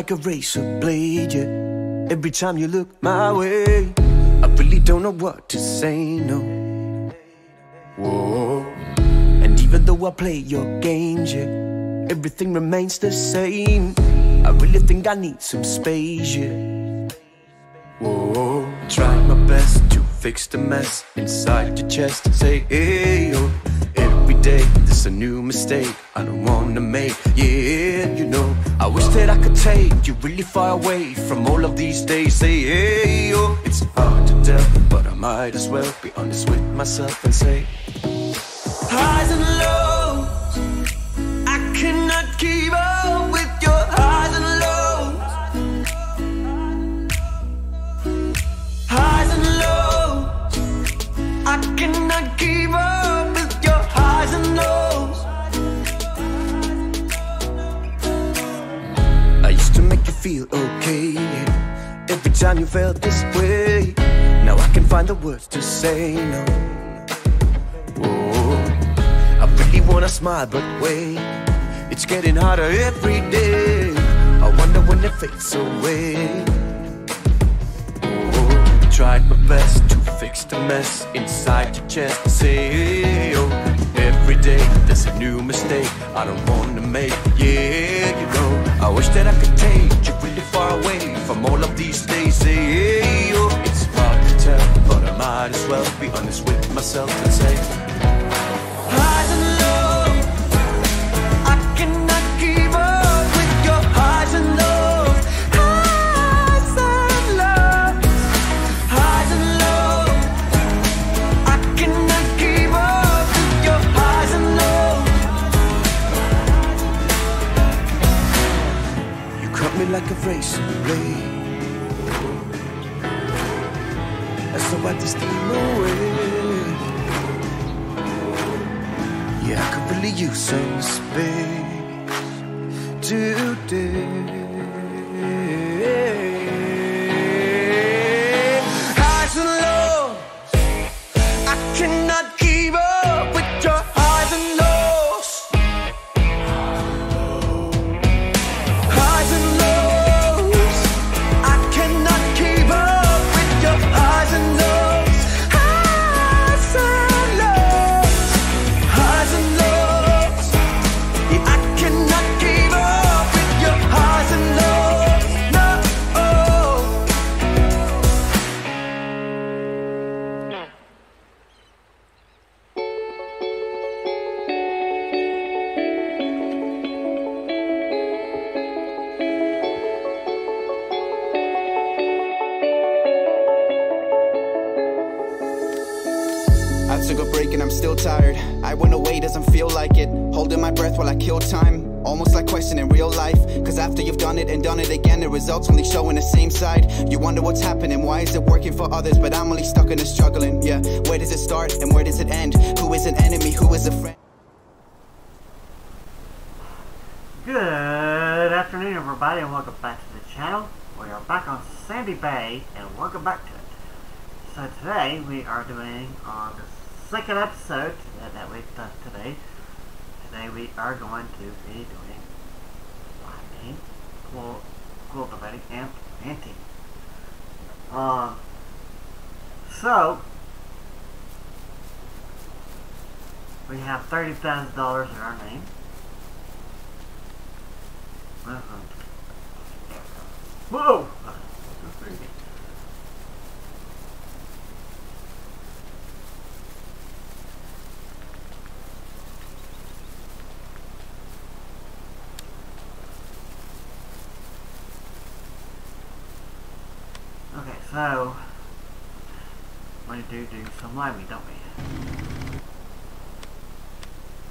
like a razor blade, yeah. Every time you look my way, I really don't know what to say, no. Whoa. And even though I play your games, yeah, everything remains the same. I really think I need some space, yeah. Whoa. Trying my best to fix the mess inside your chest. Say, hey. Every day there's a new mistake I don't wanna make. Yeah, you know, I wish that I could take you really far away from all of these days. Say, hey, yo. It's hard to tell, but I might as well be honest with myself and say, highs and lows. Feel okay every time you felt this way. Now I can find the words to say no. Whoa. I really wanna smile, but wait, it's getting harder every day. I wonder when it fades away. Oh, tried my best to fix the mess inside your chest. Say, oh, every day there's a new mistake I don't wanna make. Yeah, you know, I wish that I could take you really far away from all of these days. Say, oh, it's hard to tell, but I might as well be honest with myself and say, like a razor blade. And so I just steam away. Yeah, I could really use some space today. Wonder what's happening, why is it working for others? But I'm only stuck in the struggling. Yeah, where does it start and where does it end? Who is an enemy, who is a friend? Good afternoon, everybody, and welcome back to the channel. We are back on Sandy Bay, and welcome back to it. So today we are doing on the second episode that, we've done today. Today we are going to be doing cul- cultivating, and planting. Um. So we have thirty thousand dollars in our name. Uh-huh. Whoa! So, we do do some limey, don't we?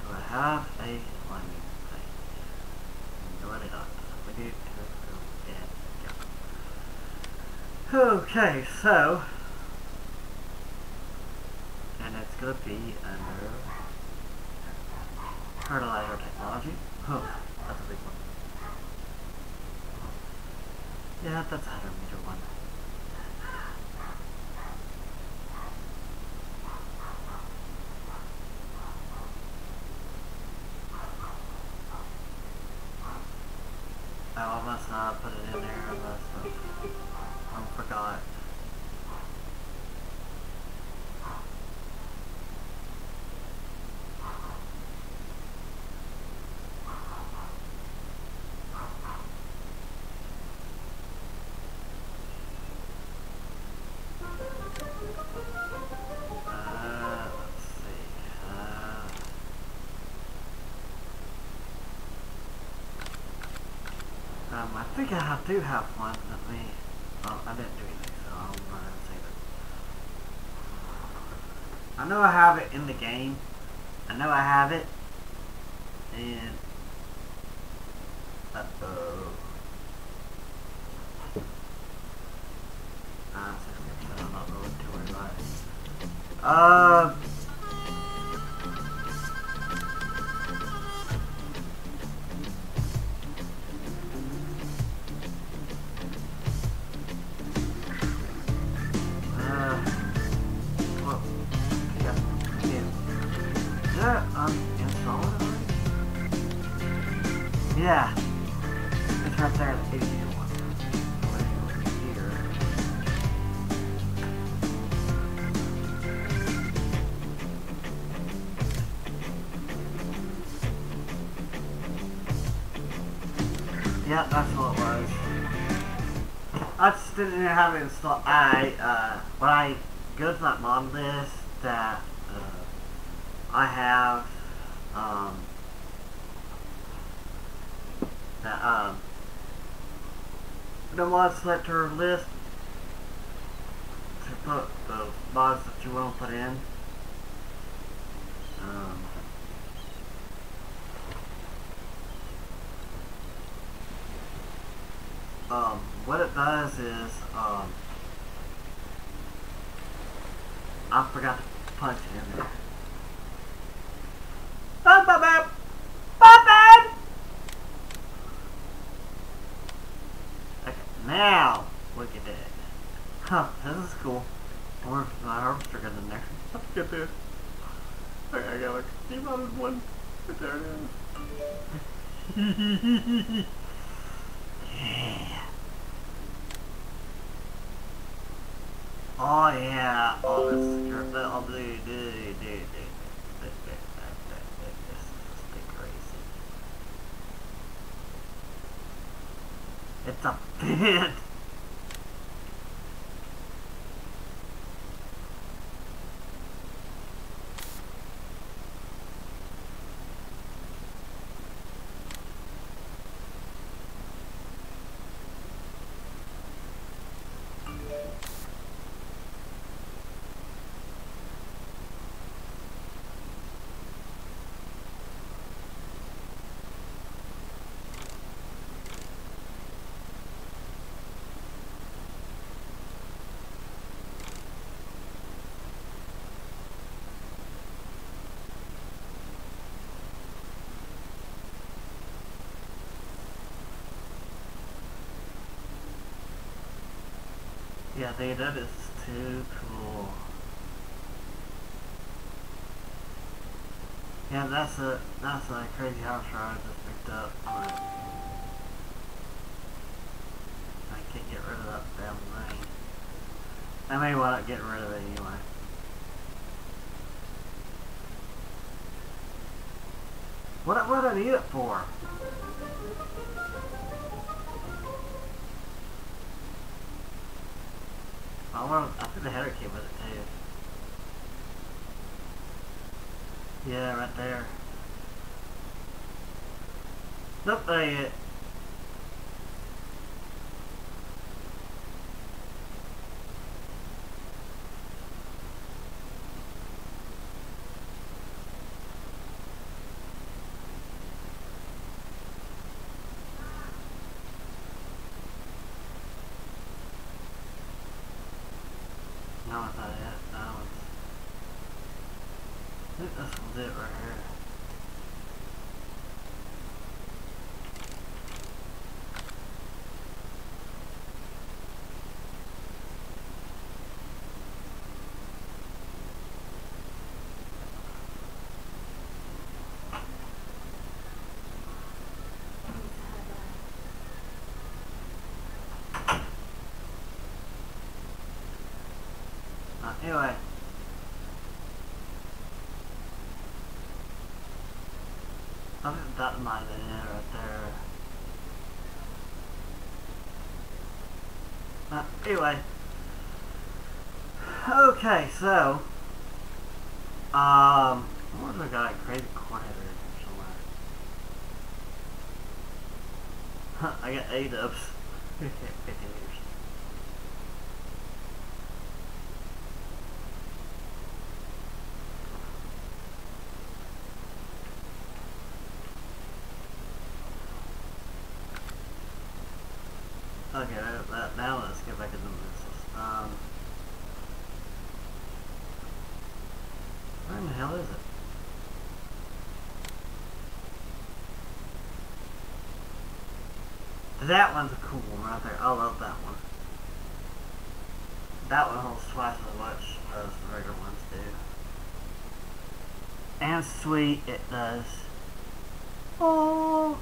Do I have a limey thing. Do I not? We need to go in. Okay, so, and it's going to be under fertilizer technology. Oh, that's a big one. Yeah, that's 100 uh, put it in there, but I forgot. Um, I think I have, do have one that me. Oh, I didn't do anything, so and save it. I know I have it in the game. I know I have it. And. Didn't have it installed. I, uh, when I go to that mod list that, uh, I have, um, that, um, the mod selector list to put the mods that you want to put in. Yeah, dude, that is too cool. Yeah, that's a that's a crazy house I just picked up. But I can't get rid of that damn thing. I may wind up getting rid of it anyway. What what do I need it for? I think the header came with it too. Yeah, right there. Nope, there ain't Anyway. I think that might have been it right there. Uh, anyway. Okay, so. Um, I wonder I got crazy coordinator somewhere. Huh, I got eight ups. 50 meters. Okay, that, that, now let's get back into the missiles. Um, where in the hell is it? That one's a cool one right there. I love that one. That one holds twice as much as the regular ones do. And sweet it does. Oh.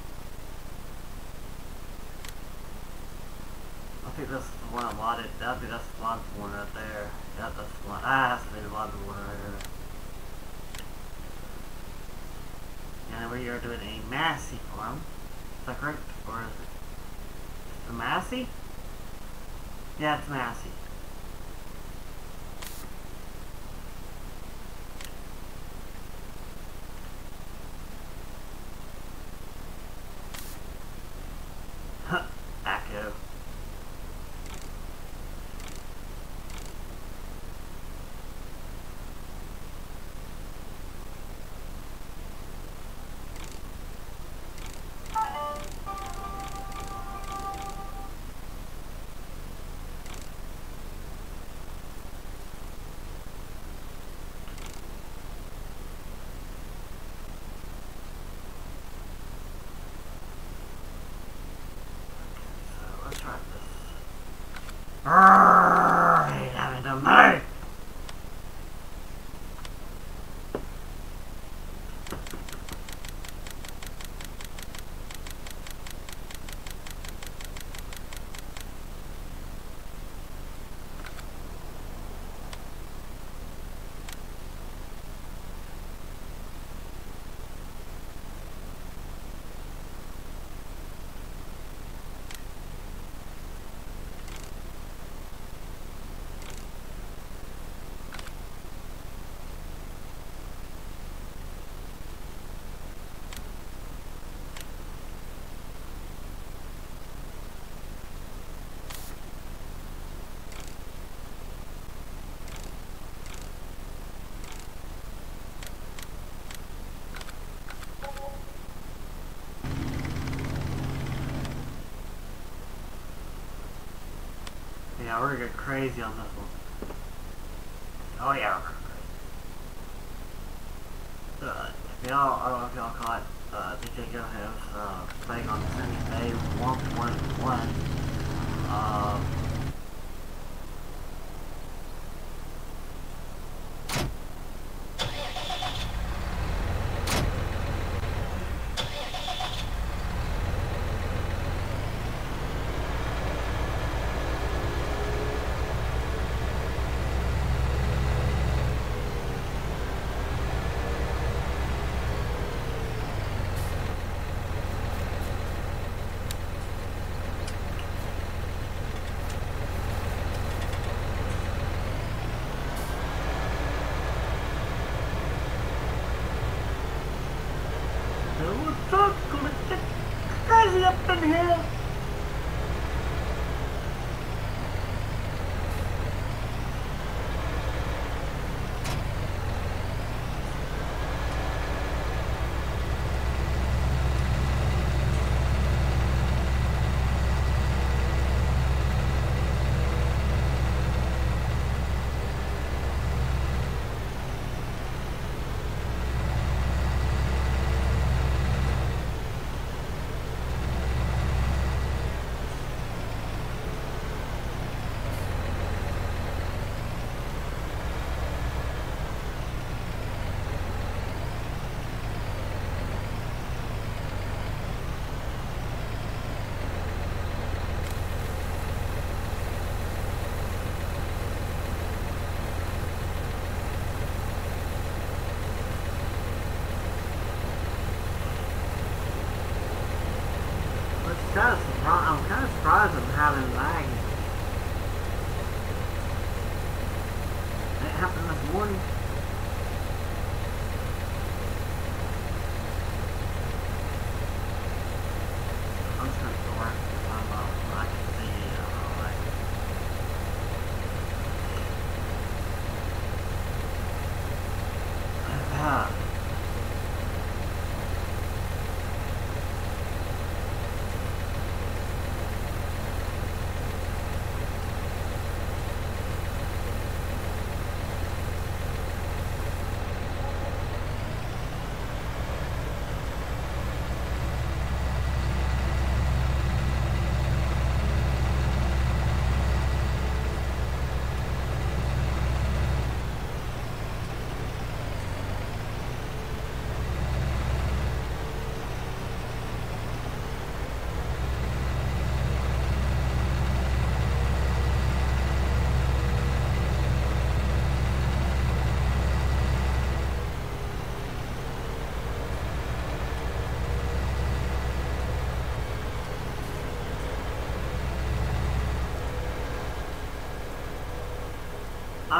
I think that's the one I wanted. I think that's the one one right there. Yeah, that's the one. Ah, be the one one right here. And we are doing a Massey form. Is that correct? Or is it? Massey? Yeah, it's Massey. Huh, Echo. So let's try this. Arrgh, I hate having to move. Yeah, we're gonna get crazy on this one. Oh yeah, we're gonna go crazy. Uh, if y'all, I don't know if y'all caught, uh, DJ Go has, uh, playing on Sandy Bay 1.1. Um,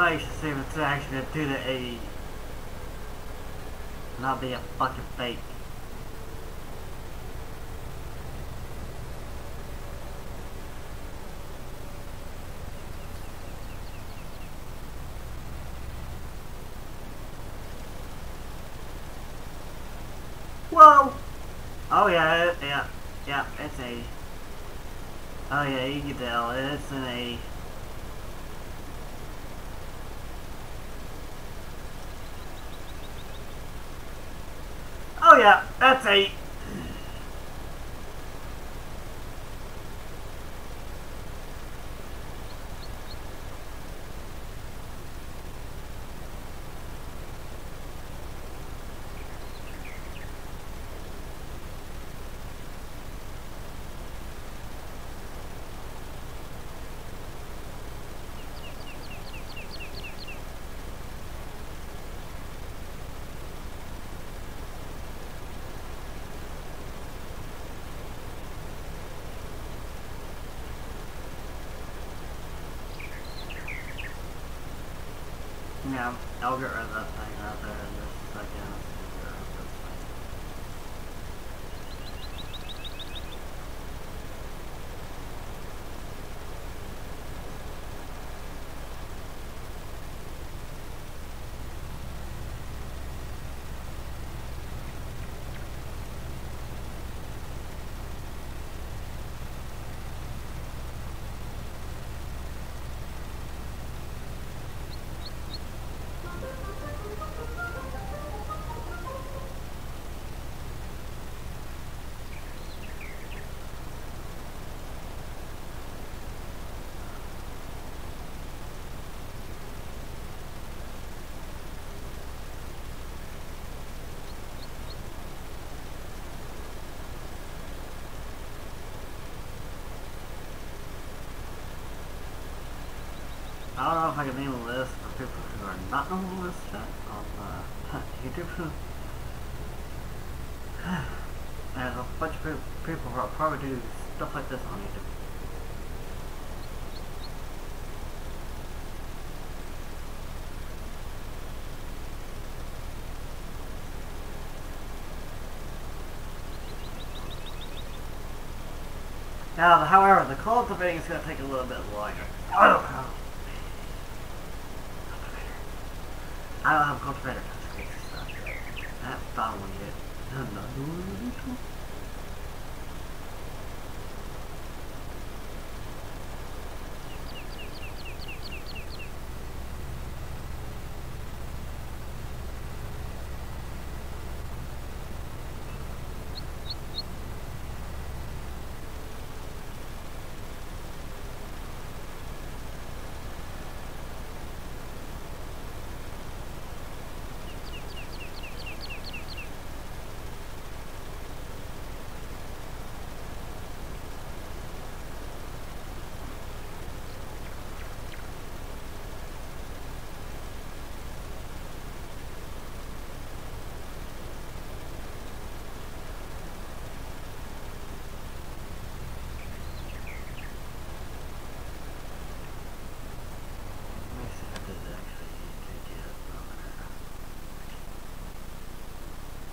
I to see if it's actually gonna do the 80. Not be a fucking fake. Whoa! Oh yeah, yeah, yeah, it's 80. Oh yeah, you can tell, it's an 80. That's eight. I don't know if I can name a list of people who are not on the list yet on uh, YouTube. There's a bunch of people who are probably do stuff like this on YouTube. Now, however, the cultivating is going to take a little bit longer. I don't know. Cultivator. I don't have a cultivator. That's crazy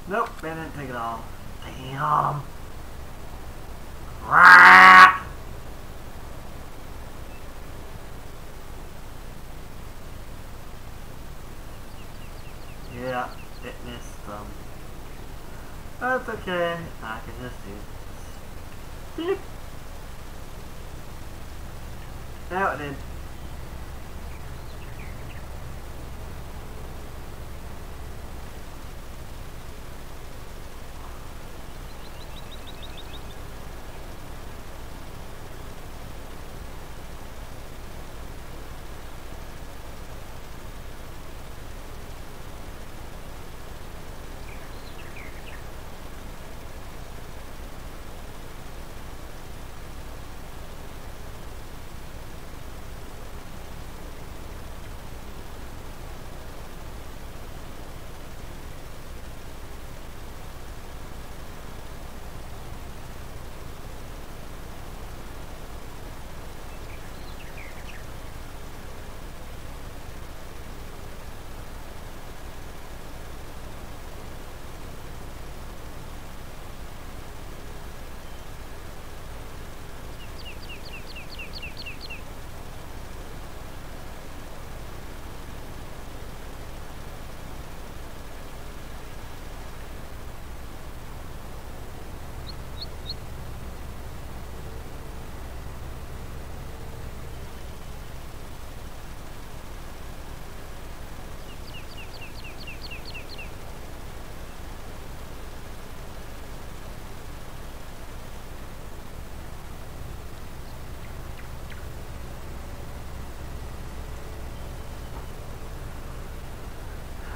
Nope, they didn't take it all. Damn. Rah! Yeah, it missed them. That's okay. I can just do this. Beep. Now it did.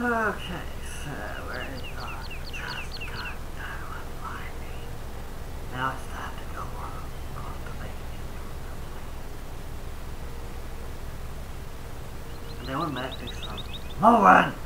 Okay, so where is our just got no lining. Now it's time to go lake. And then we might do some mowing.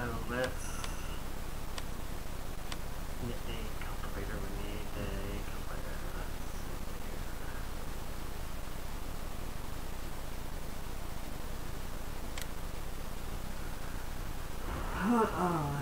So let's get a cultivator. We need a cultivator. Let's see here. Uh-oh.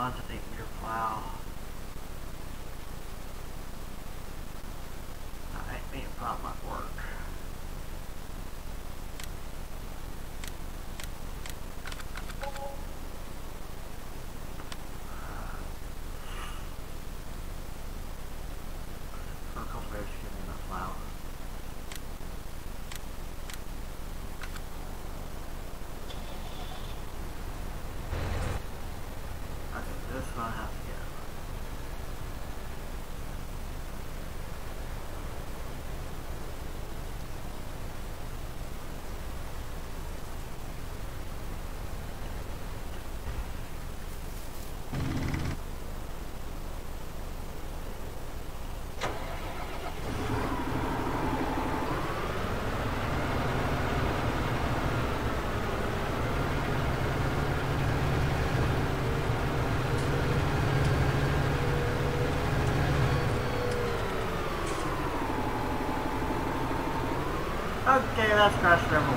I year plow. That ain't me a problem. и раскашлял.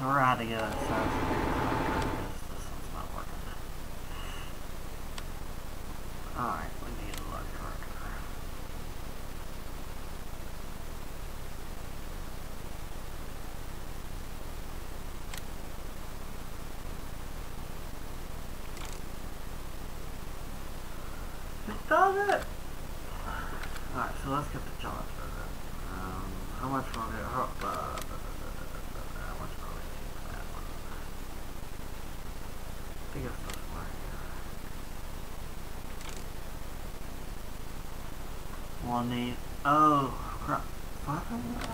so we're out of here. So. one eight. Oh, crap. Five hundred.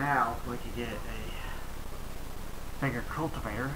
now we could get a bigger cultivator.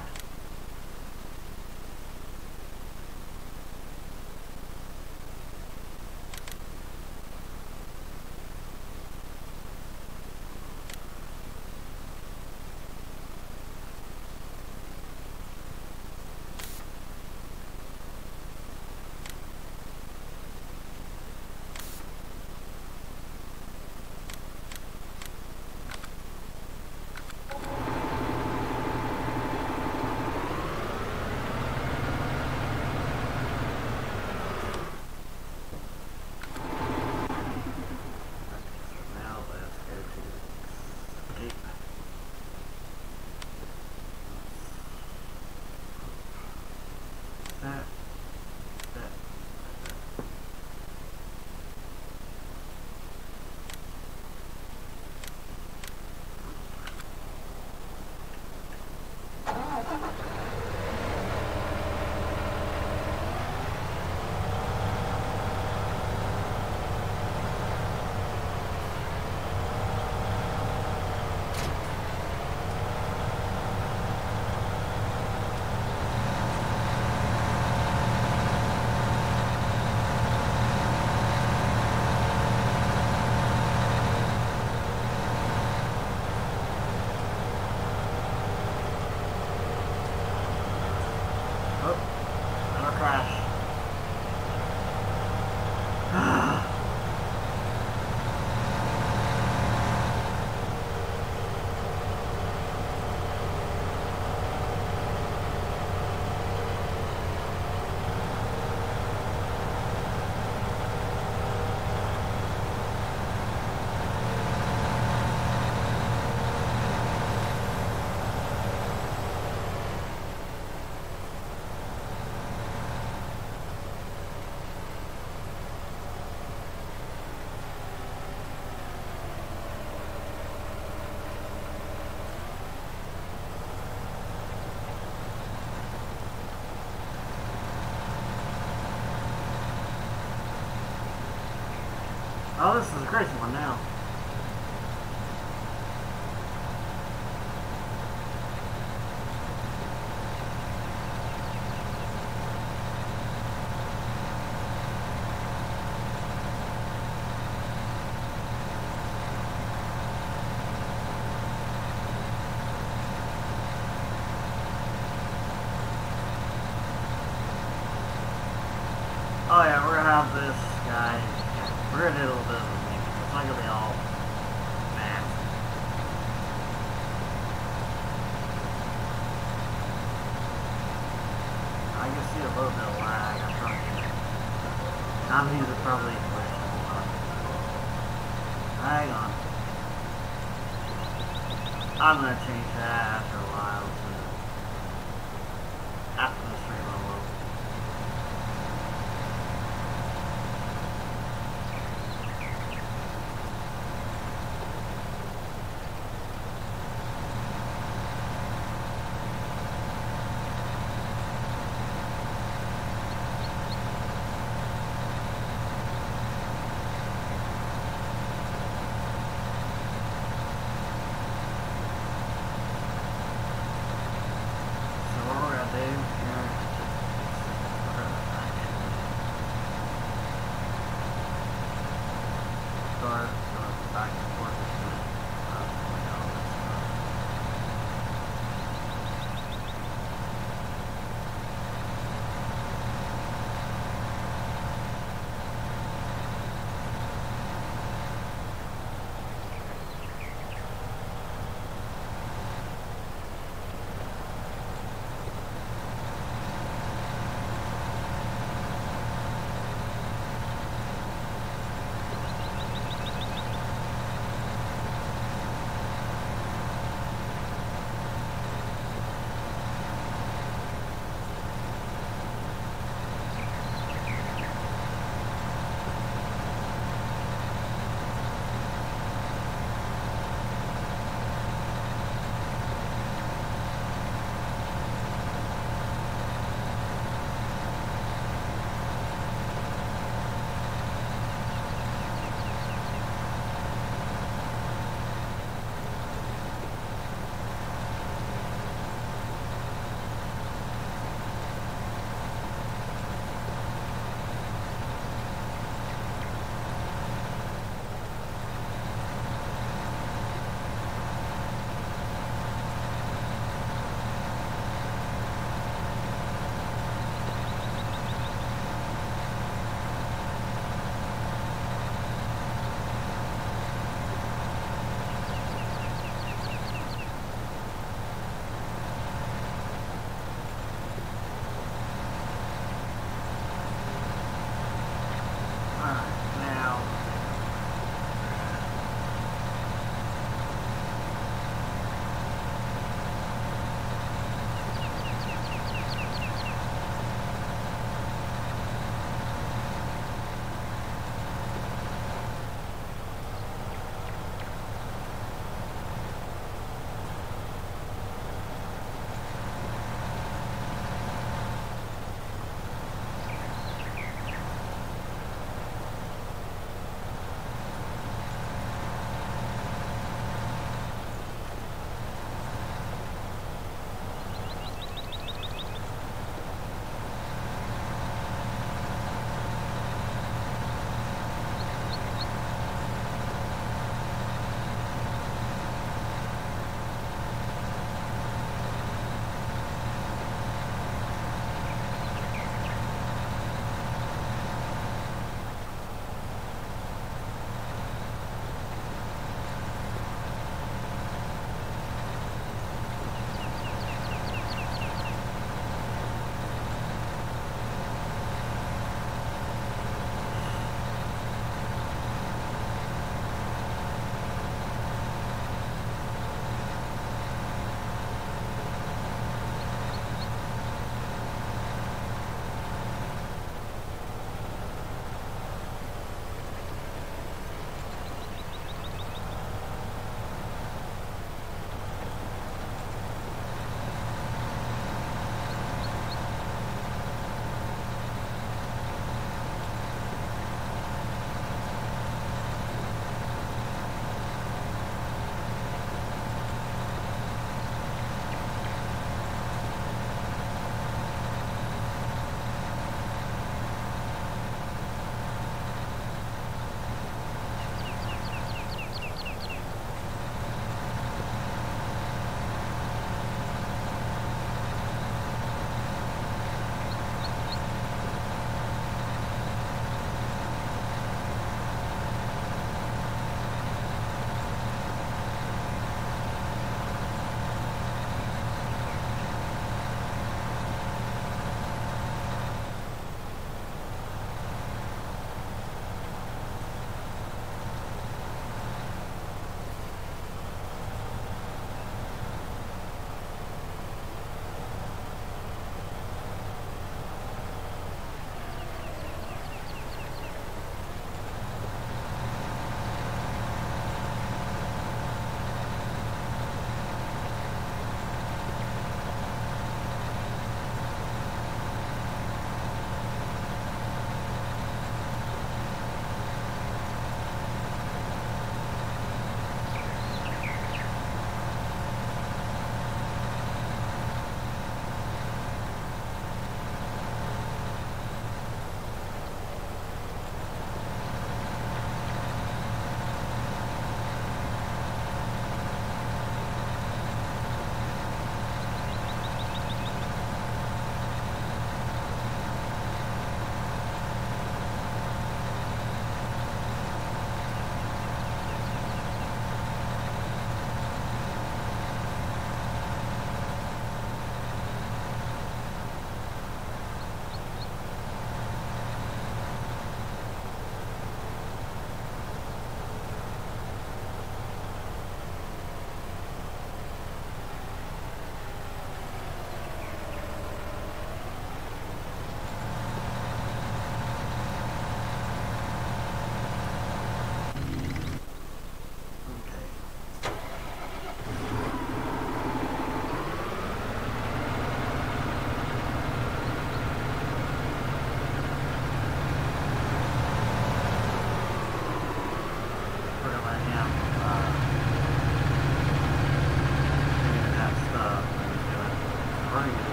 十块钱 Are probably. Hang on. I'm gonna change that after a while to after the stream.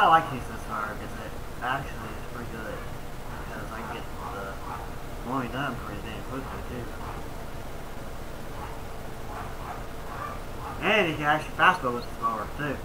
I like using this car because it actually is pretty good. Because I get the mowing done pretty damn quickly too. And you can actually fastball with this mower too.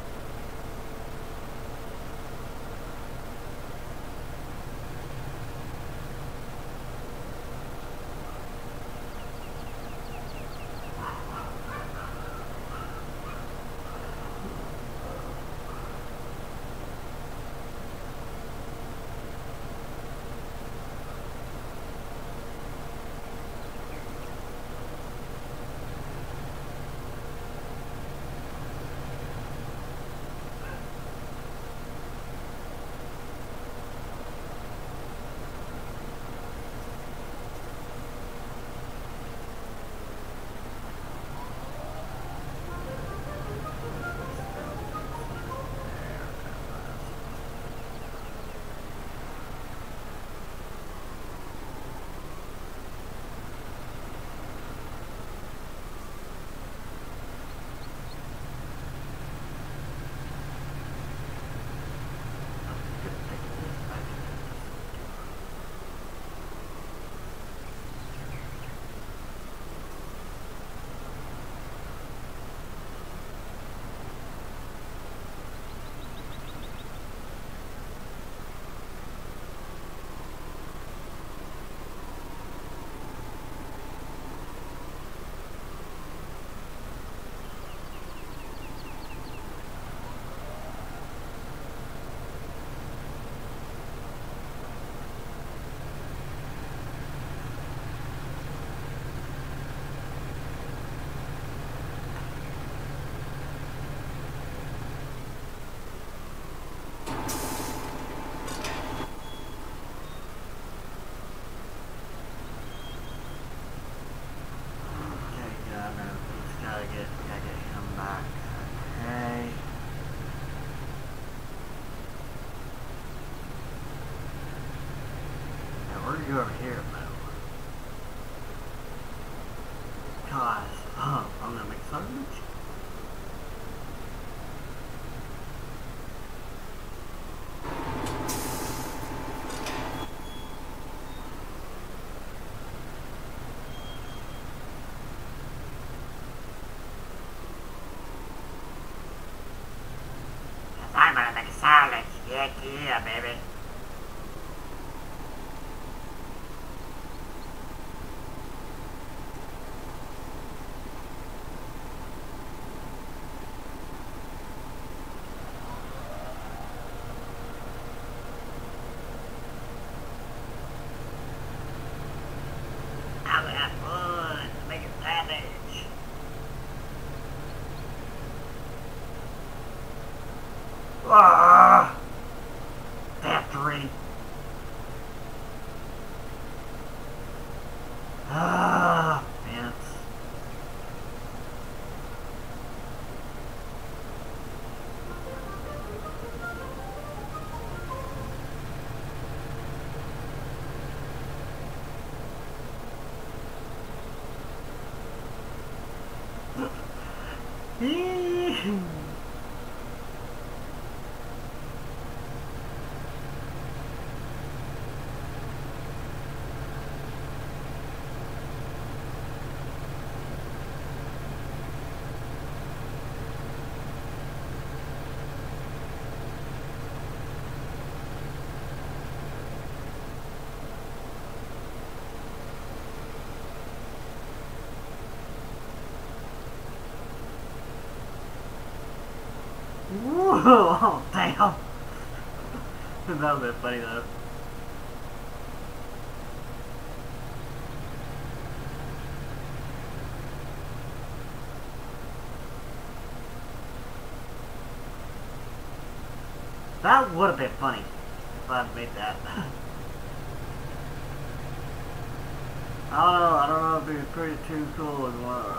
Salad. Yeah, yeah, baby. I'm gonna have fun making sandwich. Ah! Factory. Ah, fence. Whoa! Oh, damn! that was a bit funny though. That would have been funny if I had made that. I don't know, I don't know if be pretty too cool and one,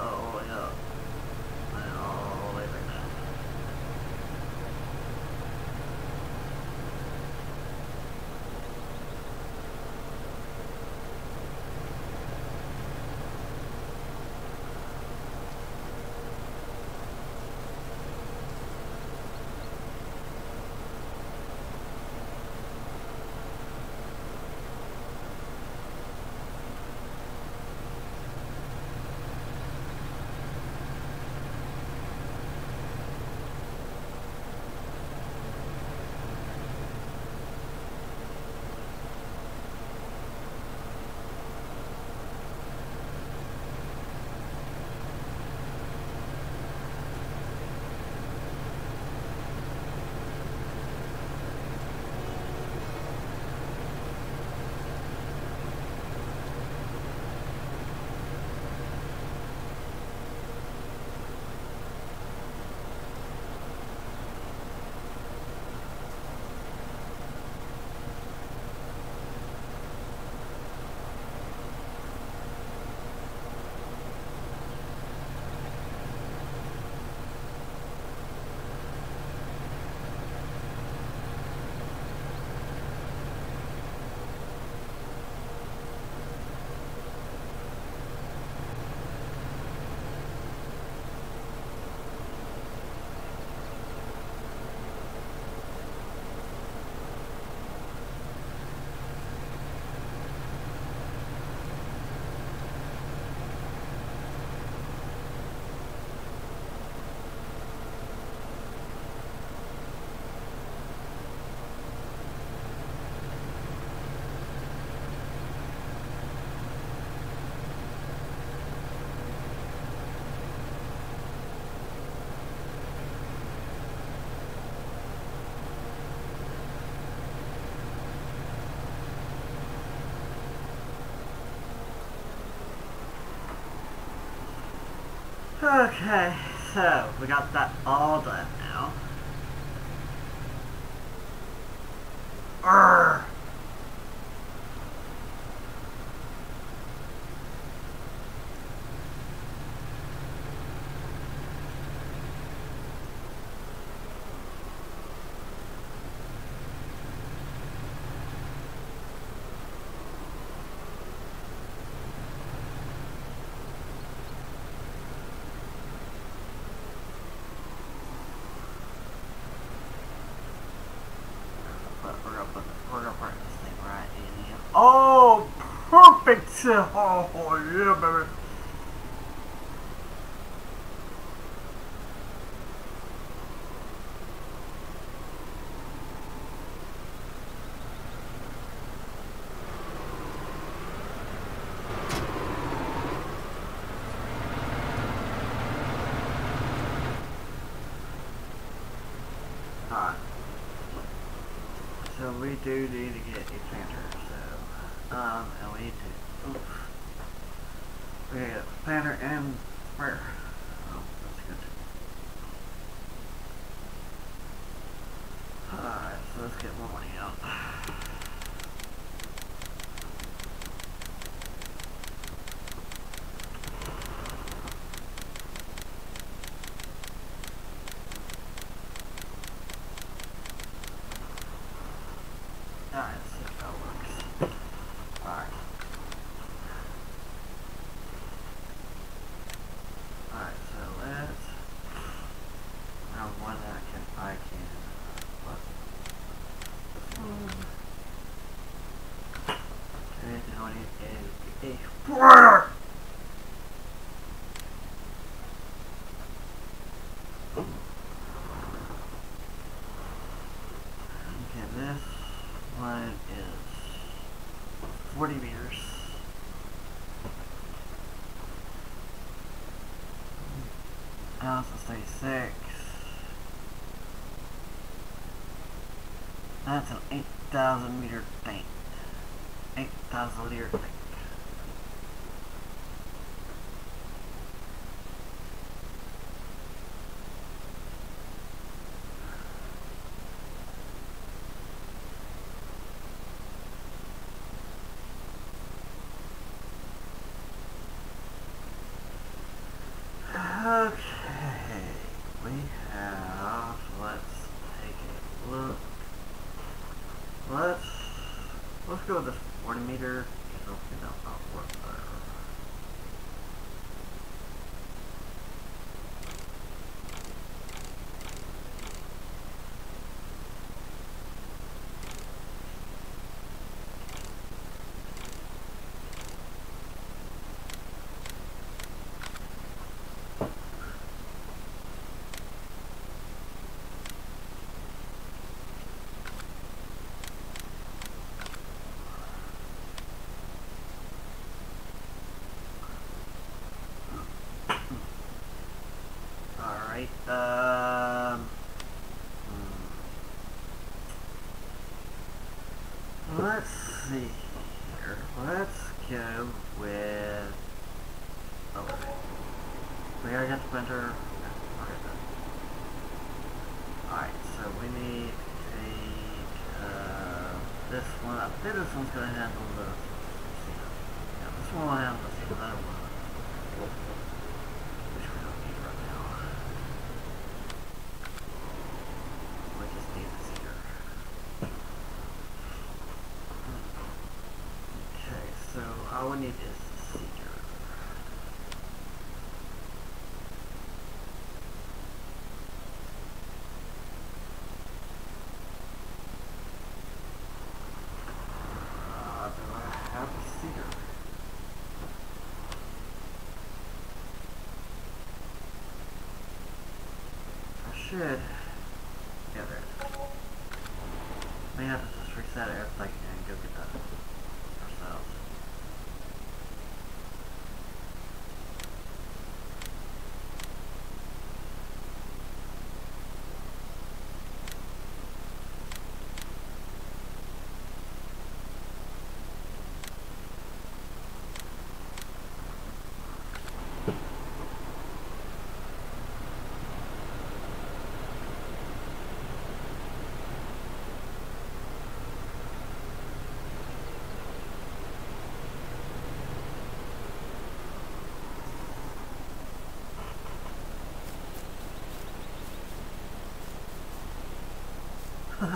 Okay, so we got that all done now. Urgh. we're gonna bring this thing right in here. Oh, perfect! Oh, yeah, baby. Alright. So we do need to get a planter, so, um, and we need to, oof. We got a planter and where? Oh, that's good. Alright, so let's get more money out. Alright, let's see if that works. Alright. Alright, so let's now one that I can I can what Okay, now I square Okay, this one is 40 meters. Thousand thirty-six. That's an 8,000 meter tank. 8,000 liter tank. Okay, we have, let's take a look. Let's, let's go with this 40 meter, because hopefully that'll not work better. Um... hmm. Let's see here. Let's go with... Oh, okay. We already got the printer. Okay. Alright, so we need to take, uh, this one. I think this one's gonna handle the... Yeah, this one will handle the other one. Which we don't need right now. We just need this here. Okay, so all we need is the seeker. Uh, do I have a seeker? I should. Yeah, there it to just reset everything and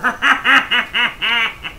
ha ha ha ha ha ha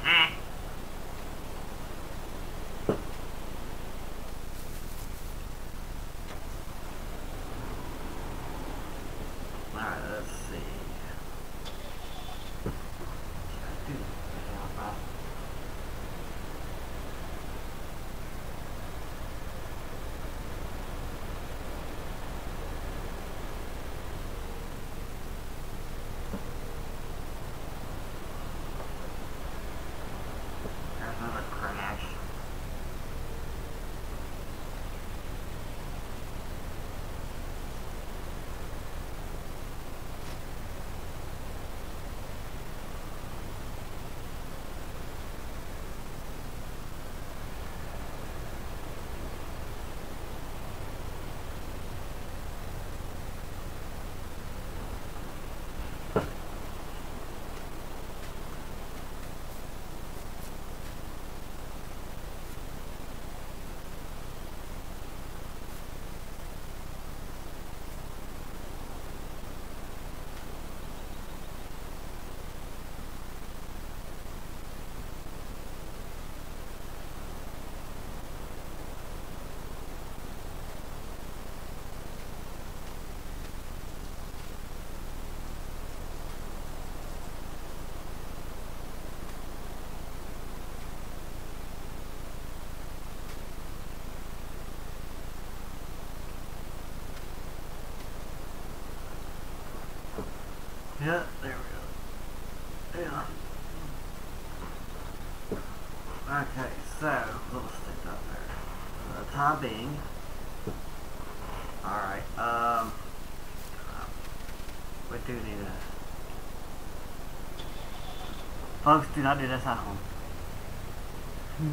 Yeah, there we go. Yeah. Okay, so, little stick up there. For the time being. Alright, um... We do need a... Folks, do not do this at home.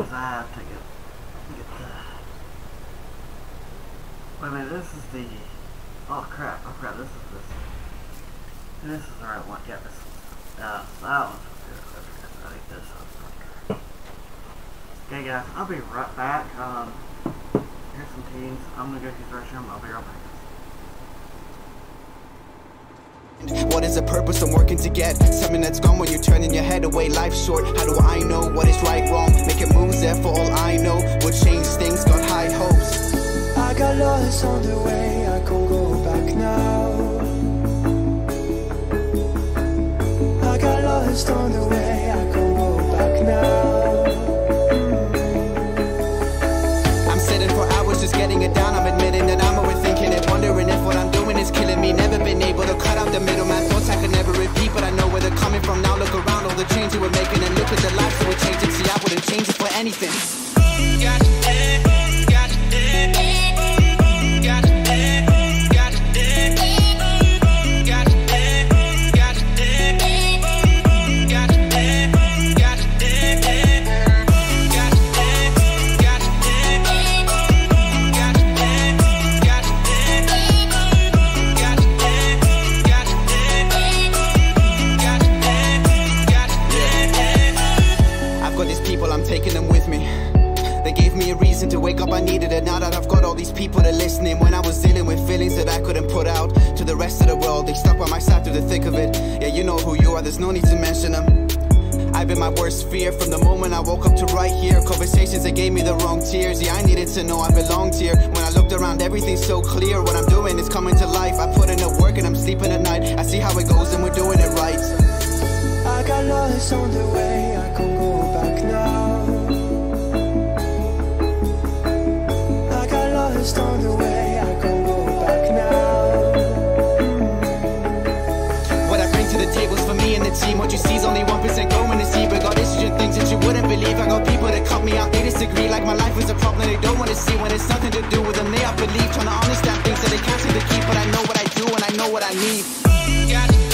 Because I have to get, get the... Wait a minute, this is the... Oh crap, oh crap, this is this. This is the right one, yeah, this is... Uh, that one's good. I think this one's Okay guys, I'll be right back. Um, here's some teams. I'm gonna go to the restroom. I'll be right back. What is the purpose I'm working to get? Something that's gone when you're turning your head away. Life's short. How do I know what is right, wrong? Making moves there for all I know. Will change things, got high hopes. I got lost on the way, I can't go back now. I got lost on the way, I can't go back now. I'm sitting for hours just getting it down. I'm admitting that I'm overthinking it. Wondering if what I'm doing is killing me. Never been able to cut out the middleman. Thoughts I could never repeat, but I know where they're coming from now. Look around, all the change you were making, and look at the lives that were changing. See, I wouldn't change it for anything. When I was dealing with feelings that I couldn't put out to the rest of the world, they stuck by my side through the thick of it. Yeah, you know who you are, there's no need to mention them. I've been my worst fear from the moment I woke up to right here. Conversations that gave me the wrong tears. Yeah, I needed to know I belonged here. When I looked around, everything's so clear. What I'm doing is coming to life. I put in the work and I'm sleeping at night. I see how it goes and we're doing it right. I got lost on the way, What you see is only 1% going to see. But got issues and things that you wouldn't believe. I got people that cut me out, they disagree. Like my life is a problem they don't want to see. When it's nothing to do with them, they I believe. Trying to understand things that they can't seem to keep. But I know what I do and I know what I need. Alright,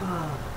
啊。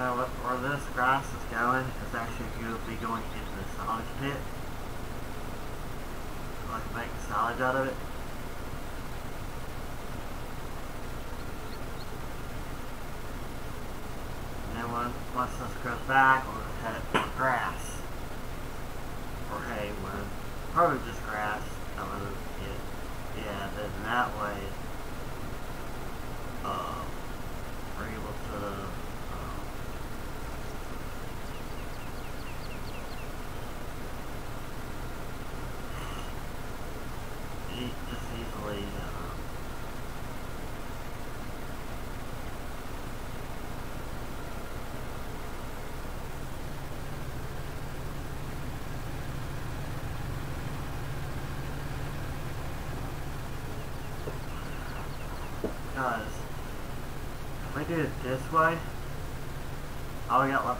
So where this grass is going is actually going to be going into the silage pit. Like make silage out of it. And then when, once this grows back, we're going to head grass. Or hay, when probably just grass. I know, yeah, yeah, then that way, uh, we're able to, um, e- just easily, um, Because if we way, all we got left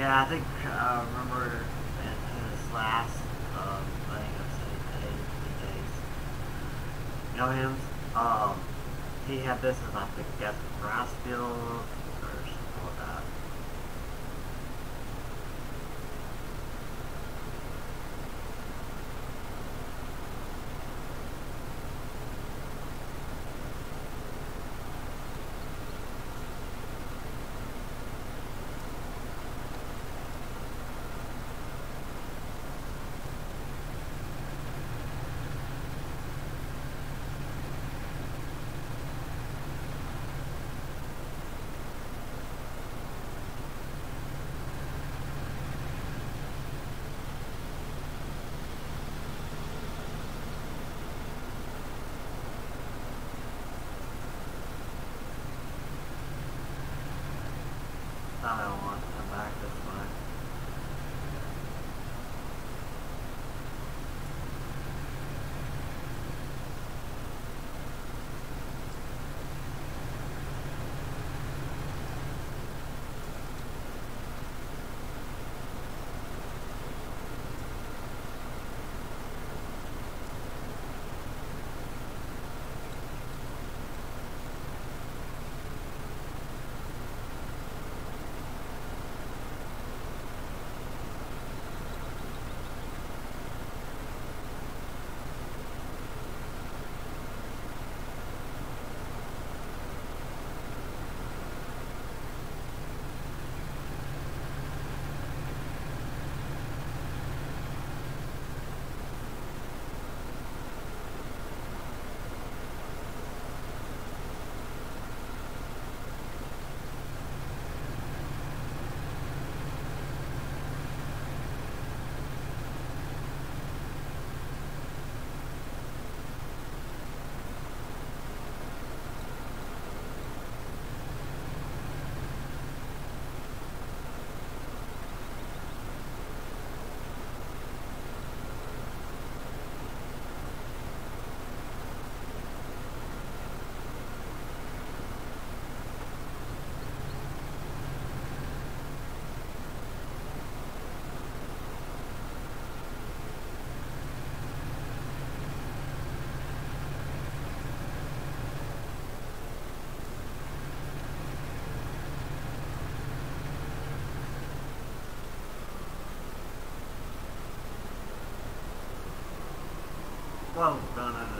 Yeah, I think uh, remember in his last um, thing of say days, days, you know him. Um, he had this as I think at grass field or something like that. I don't want to 12 done under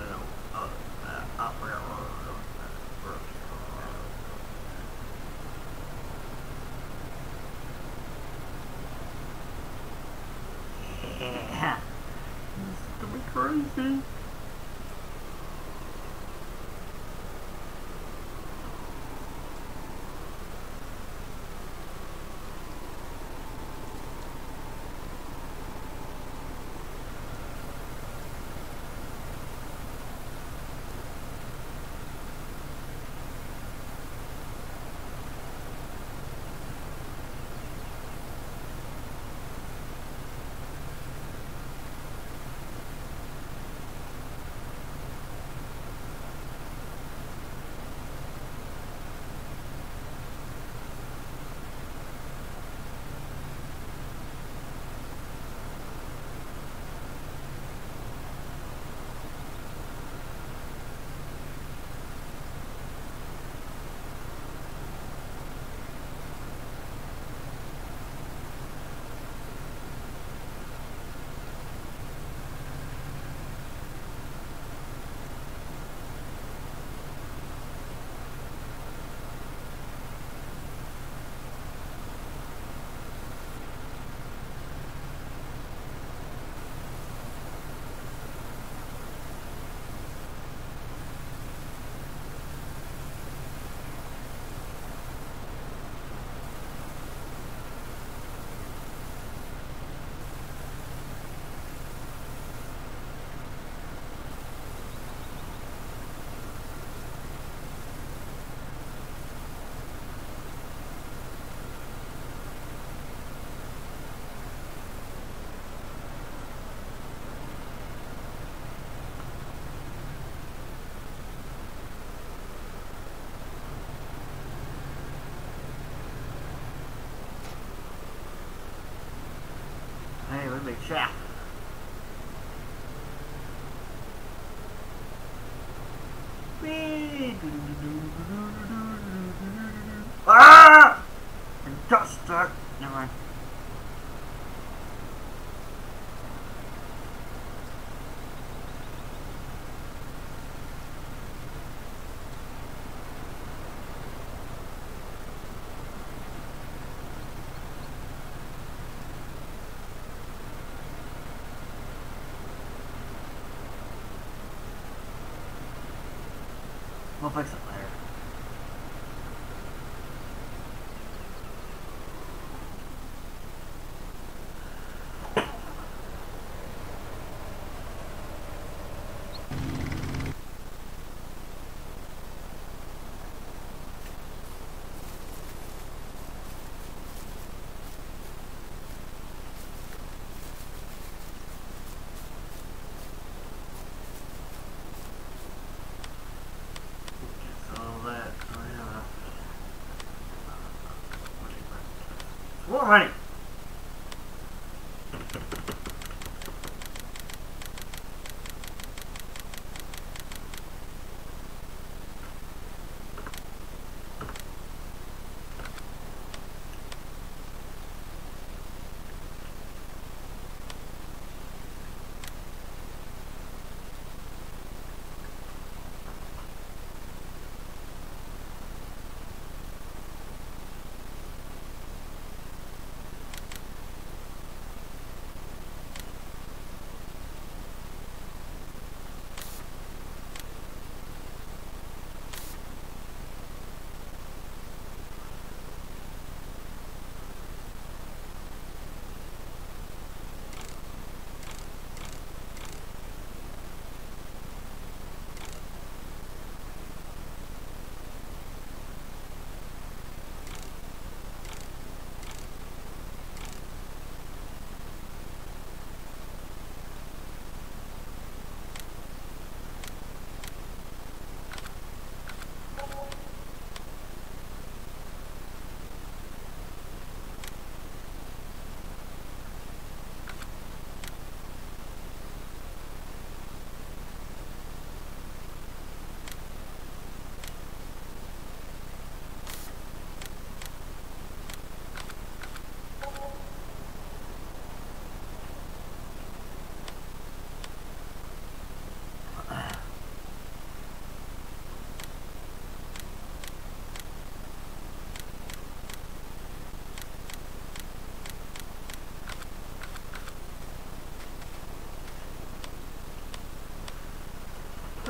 shaft. Ah! And just stuck. Never mind. We'll fix it later. So that I have More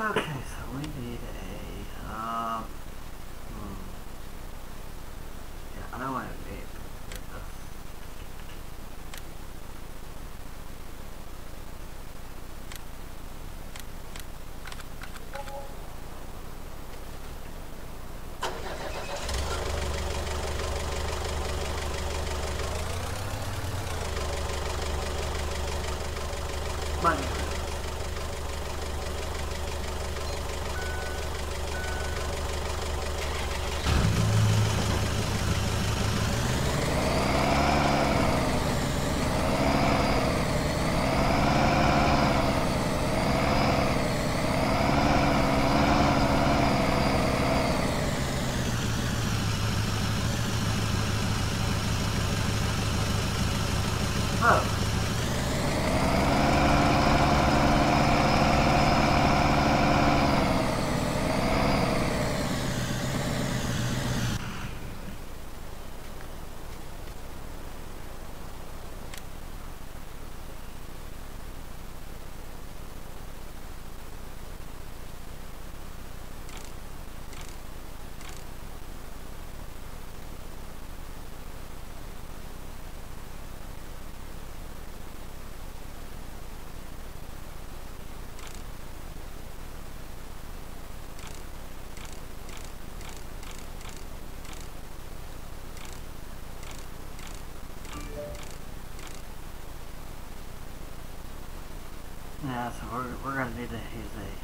Okay, so we need a um hmm. Yeah, I know what I need. Money. Yeah, so we're, we're gonna need to use a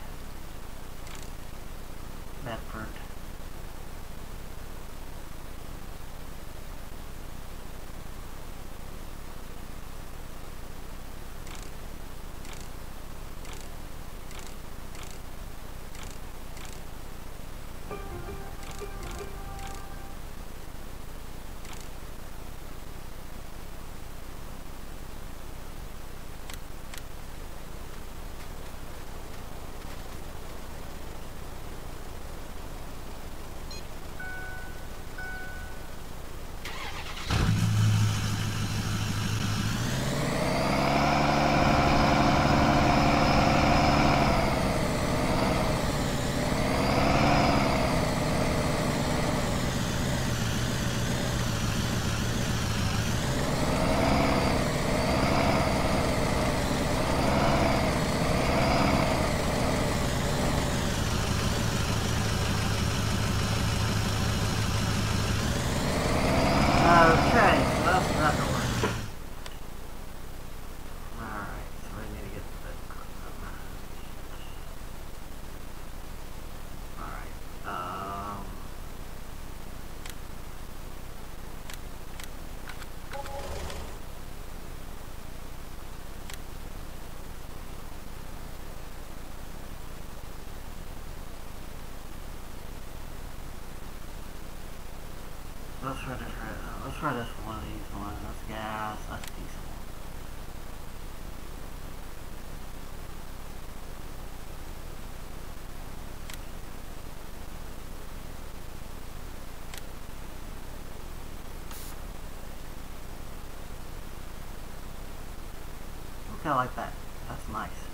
Let's try this right now. Let's try this one of these ones. That's gas. That's diesel. I like that. That's nice.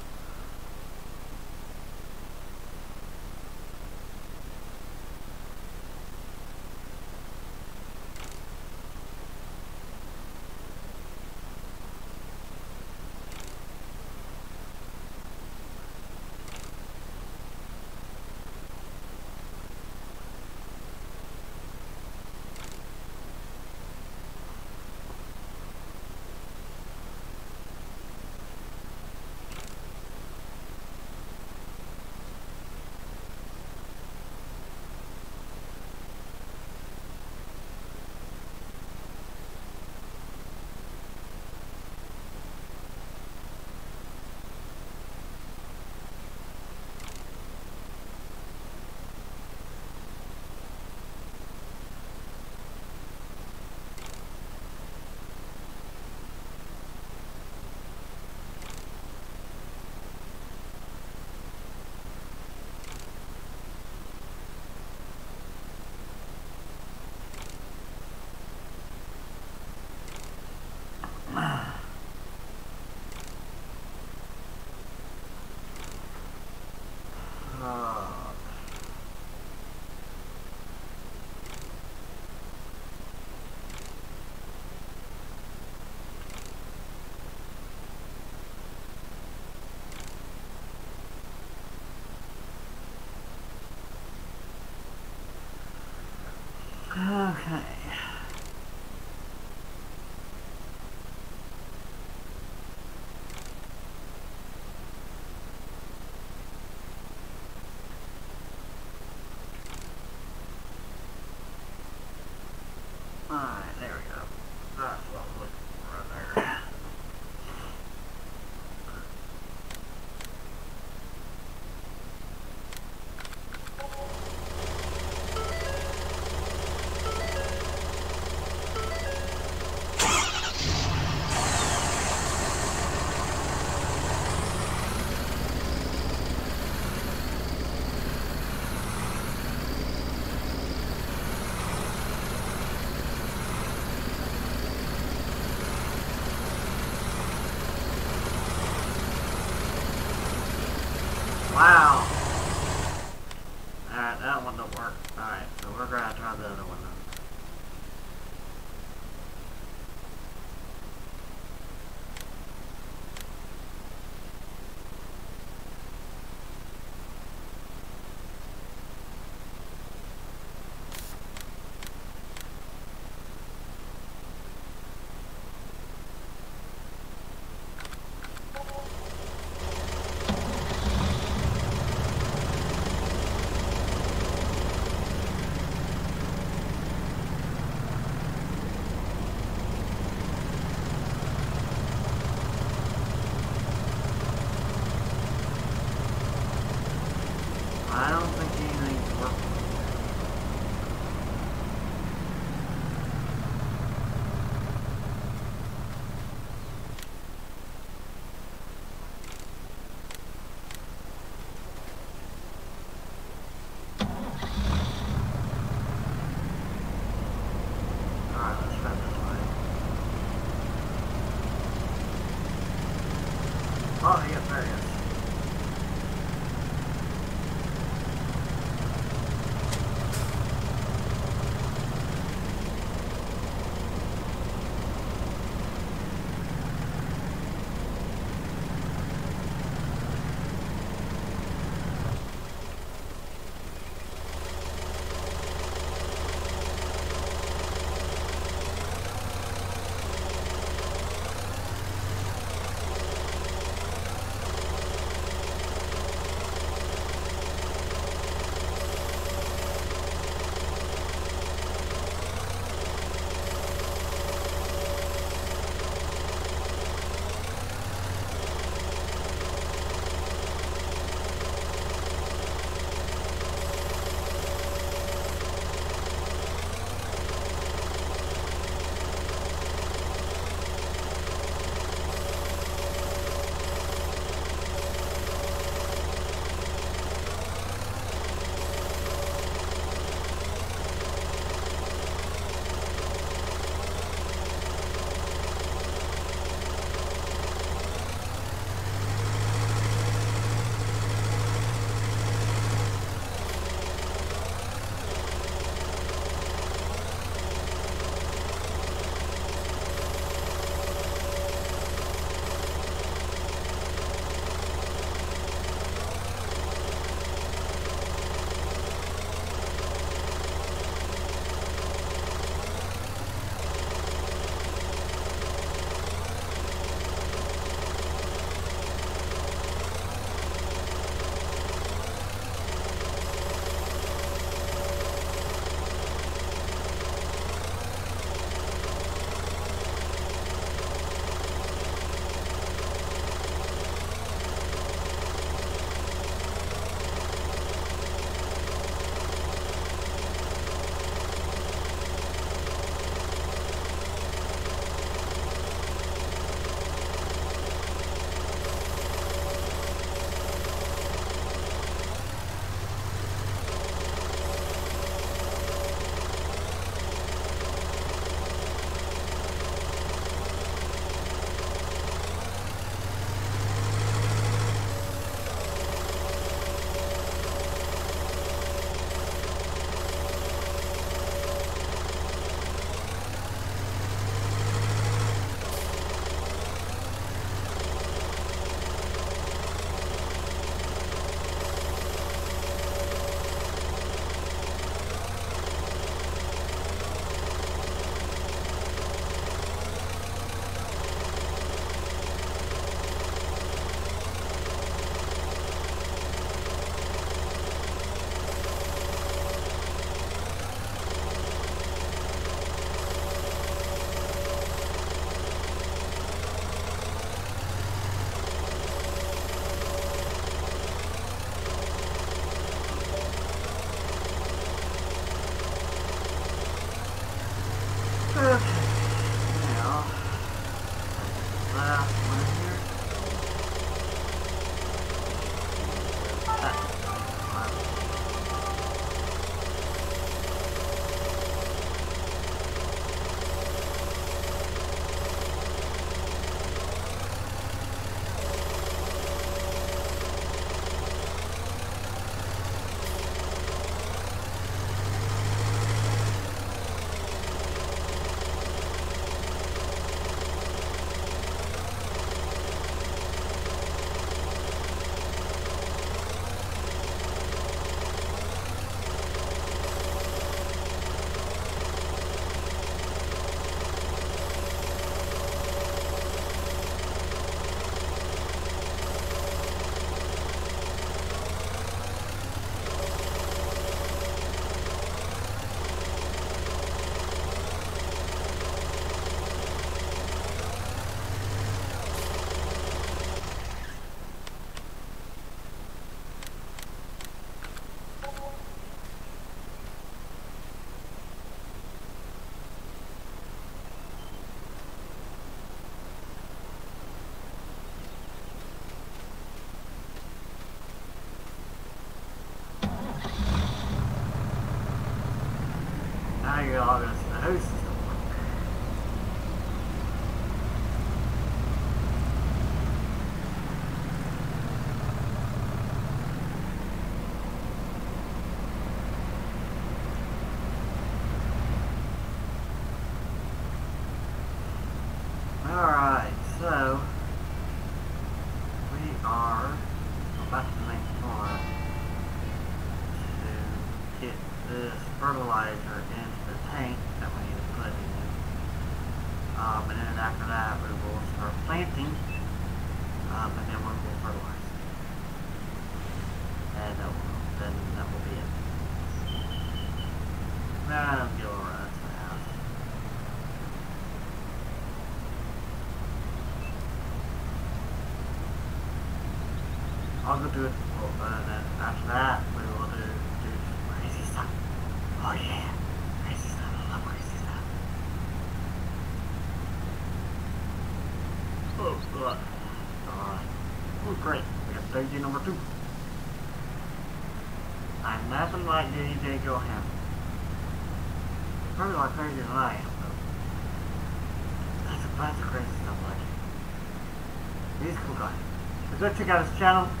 So go check out his channel.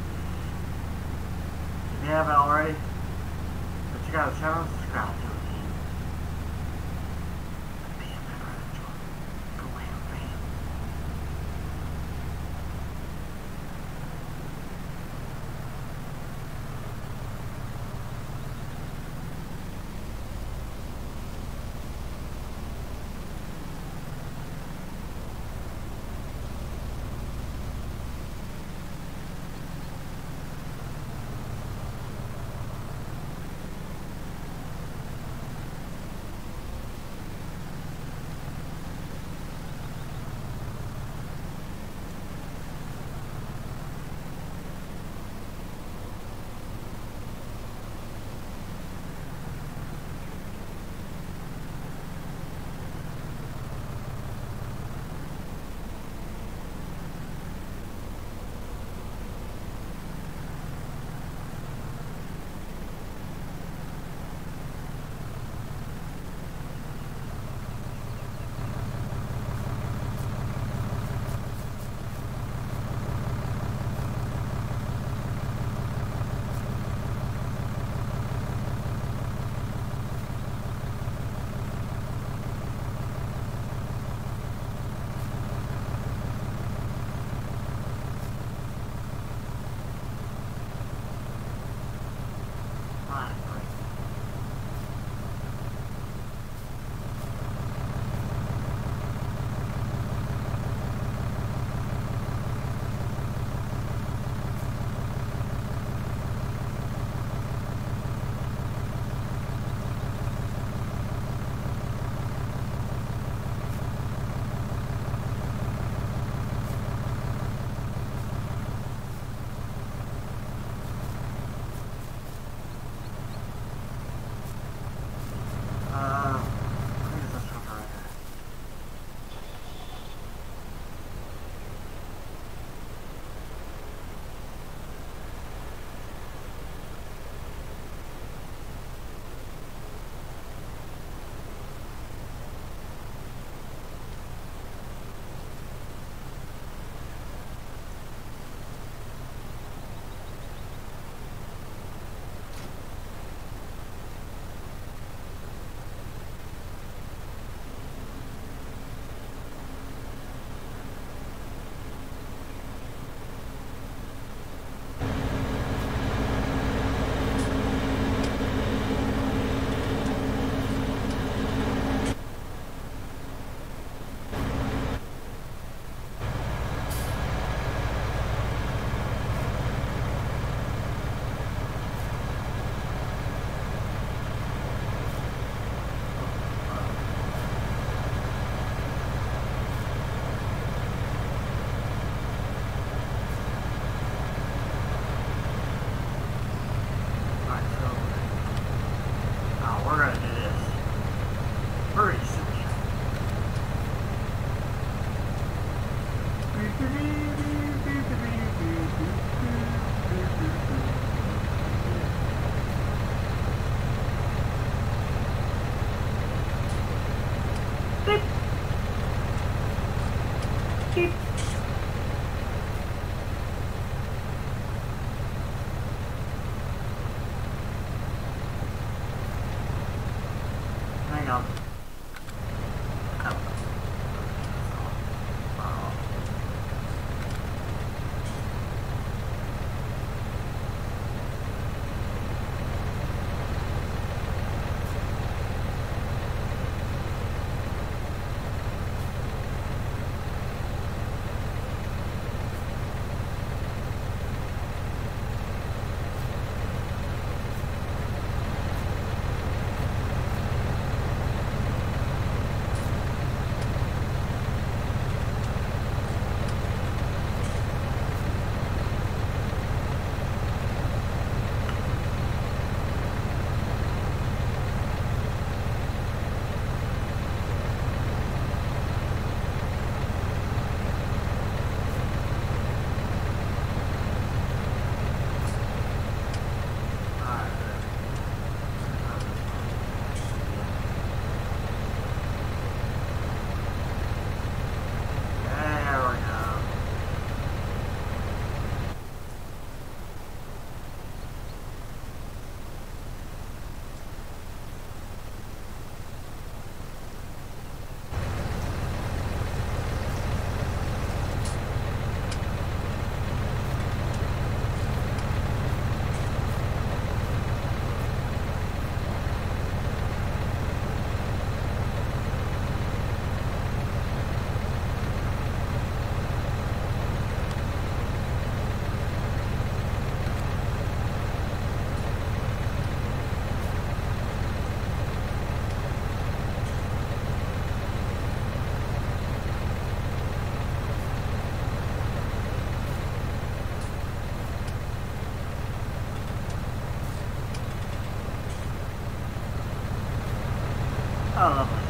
Oh,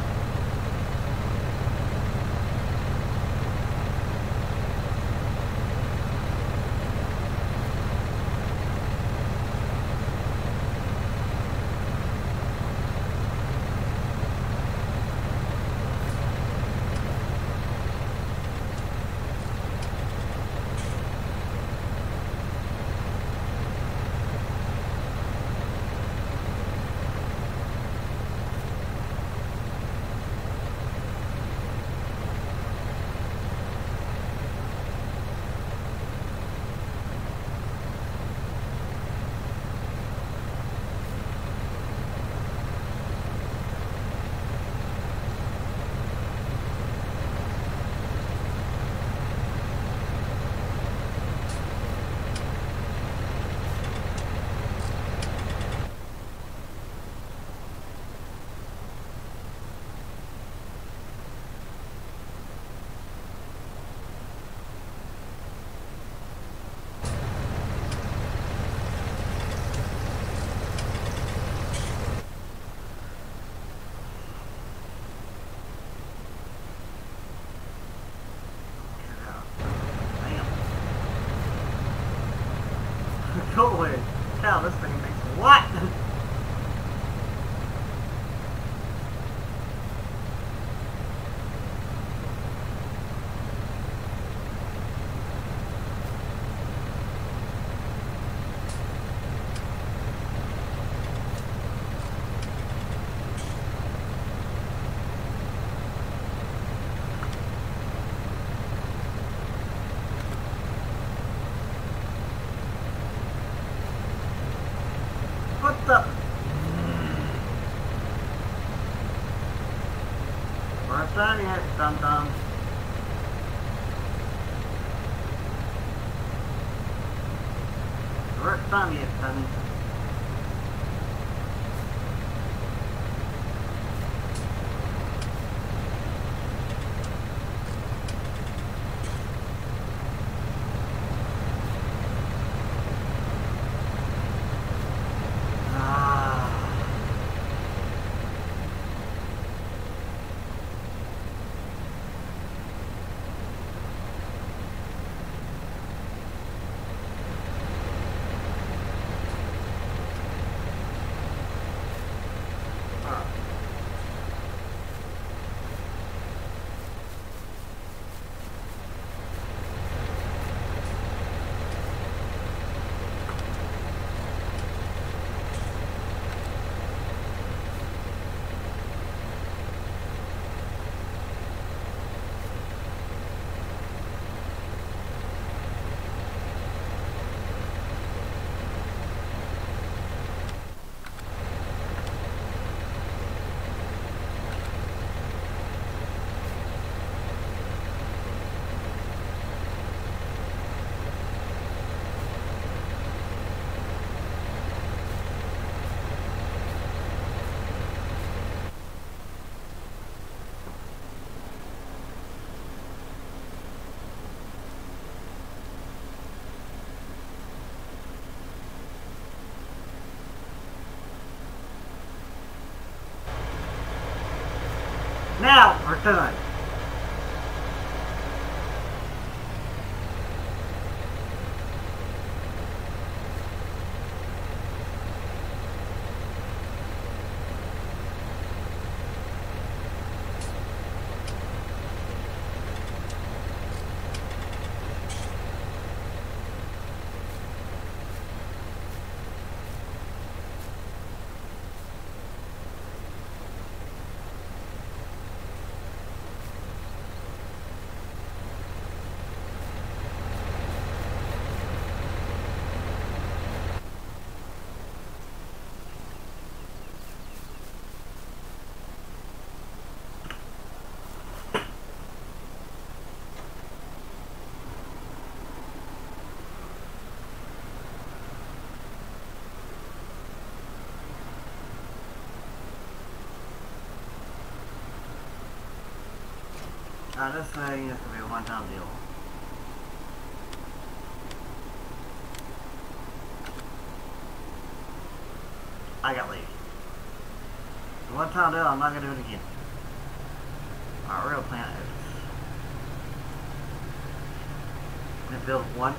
Now we're done. Uh, this thing is gonna be a one-time deal. I got leave. One time deal, I'm not gonna do it again. Our real plant is. Gonna build one.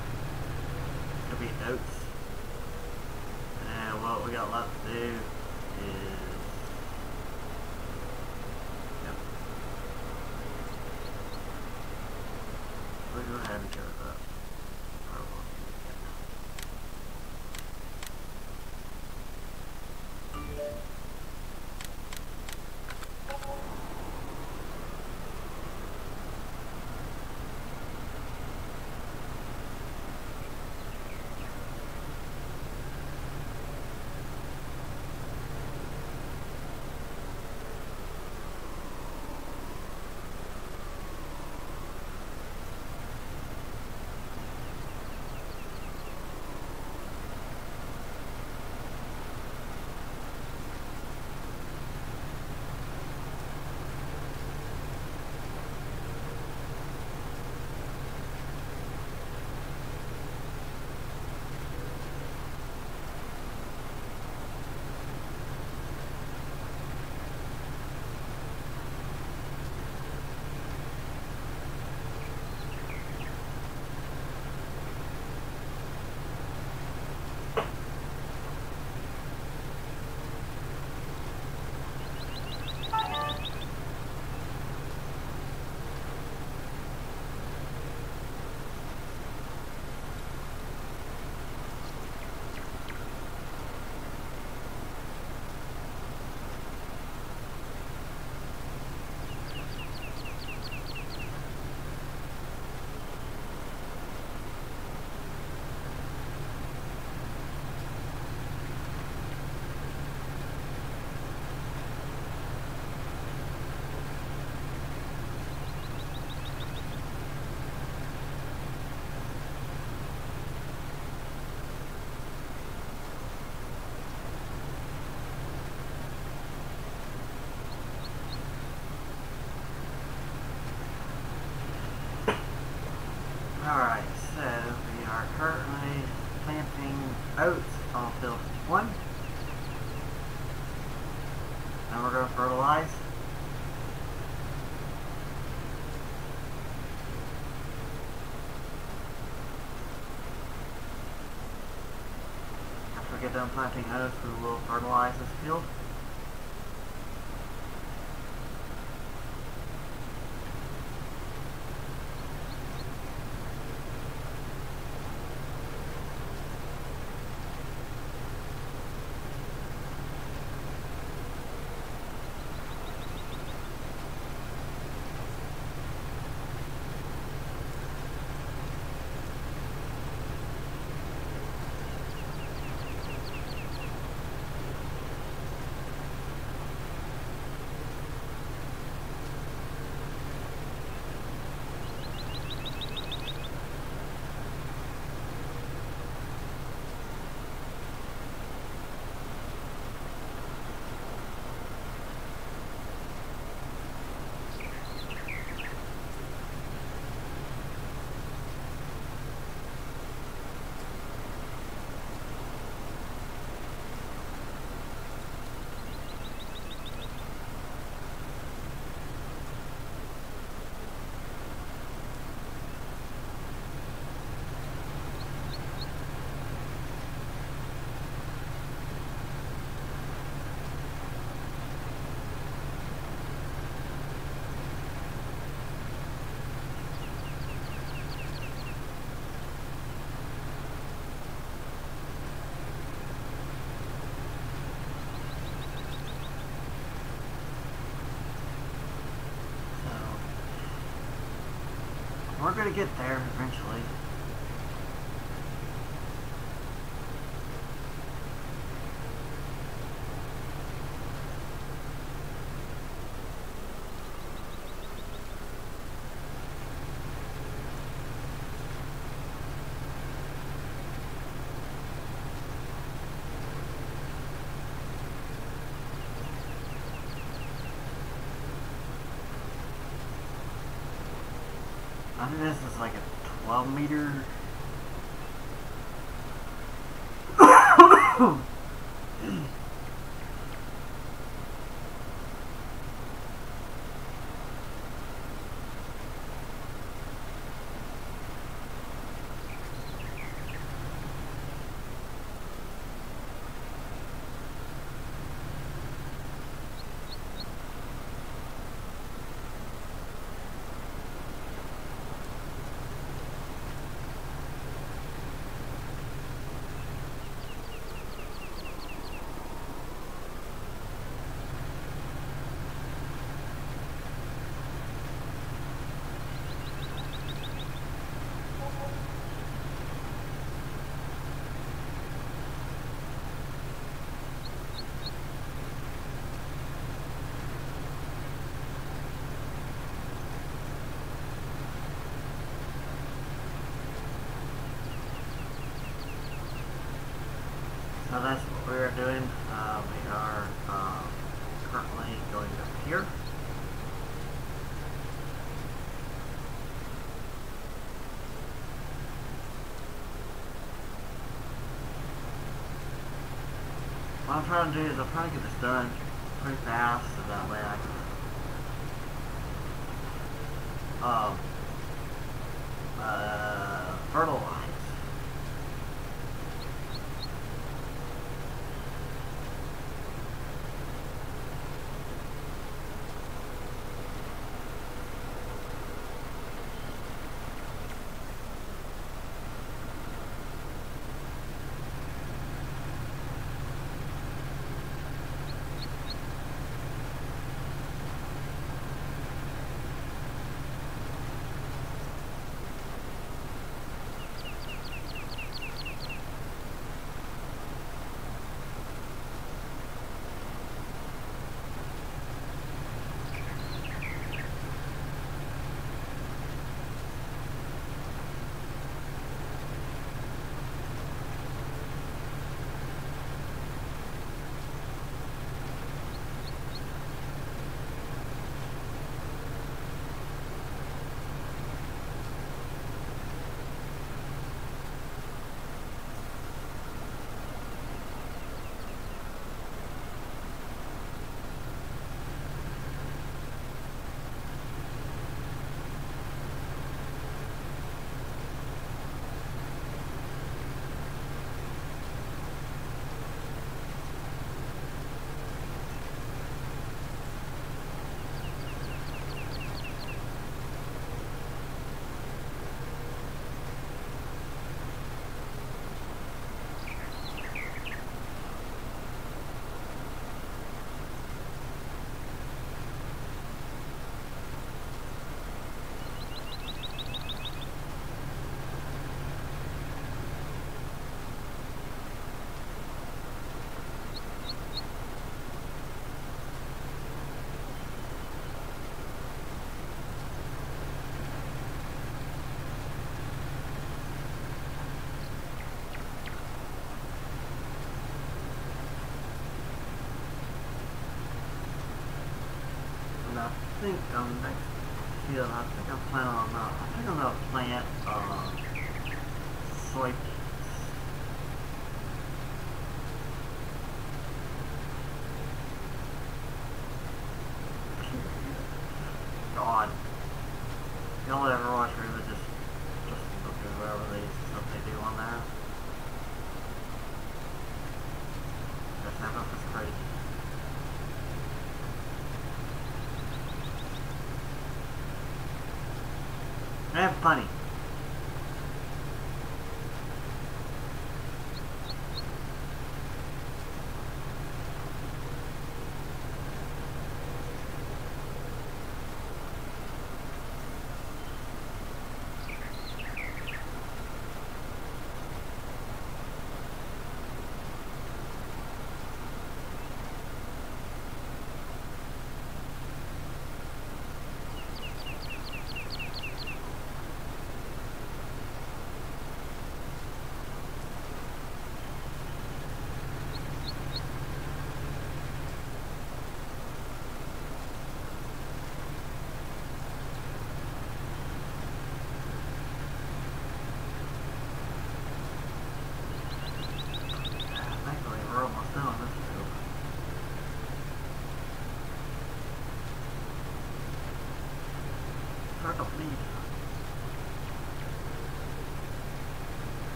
Done planting oats, we will fertilize this we're gonna get there eventually. I think this is like a 12 meter. So that's what we are doing. Uh, we are uh, currently going up here. What I'm trying to do is I'm trying to get this done pretty fast think um next field I think I'm planning on uh, I think I'm gonna plant uh soy God. Y'all ever watch Ruben just just look at whatever they stuff they do on there? That stuff is crazy. Have funny.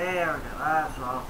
There that's what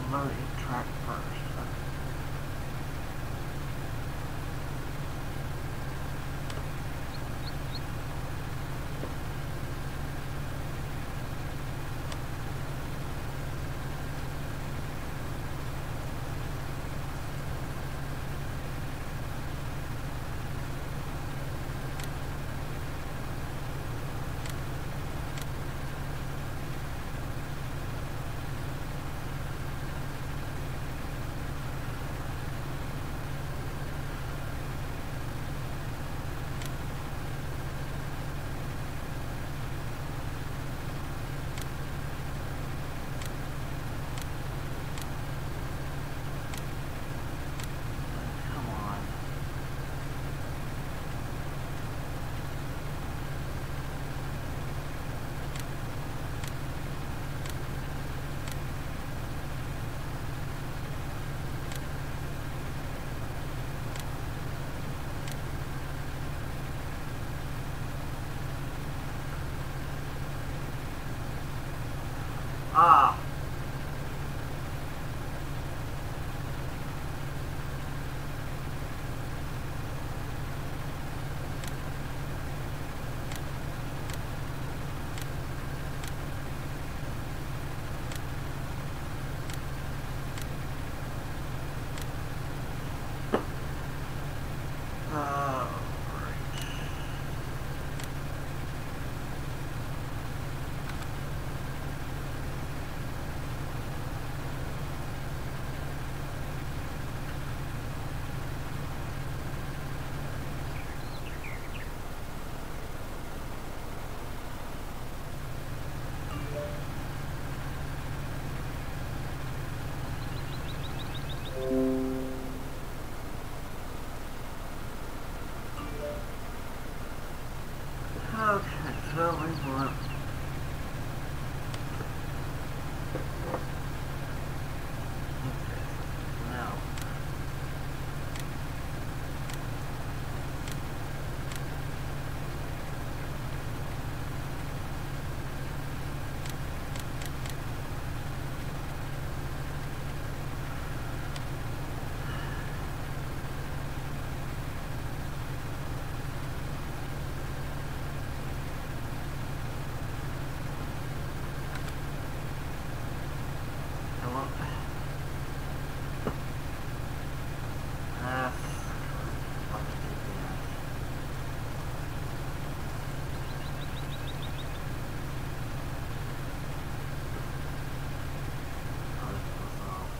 for Okay, so we want. Okay, now. Hello. Ah, fucking GPS. Oh, this goes off.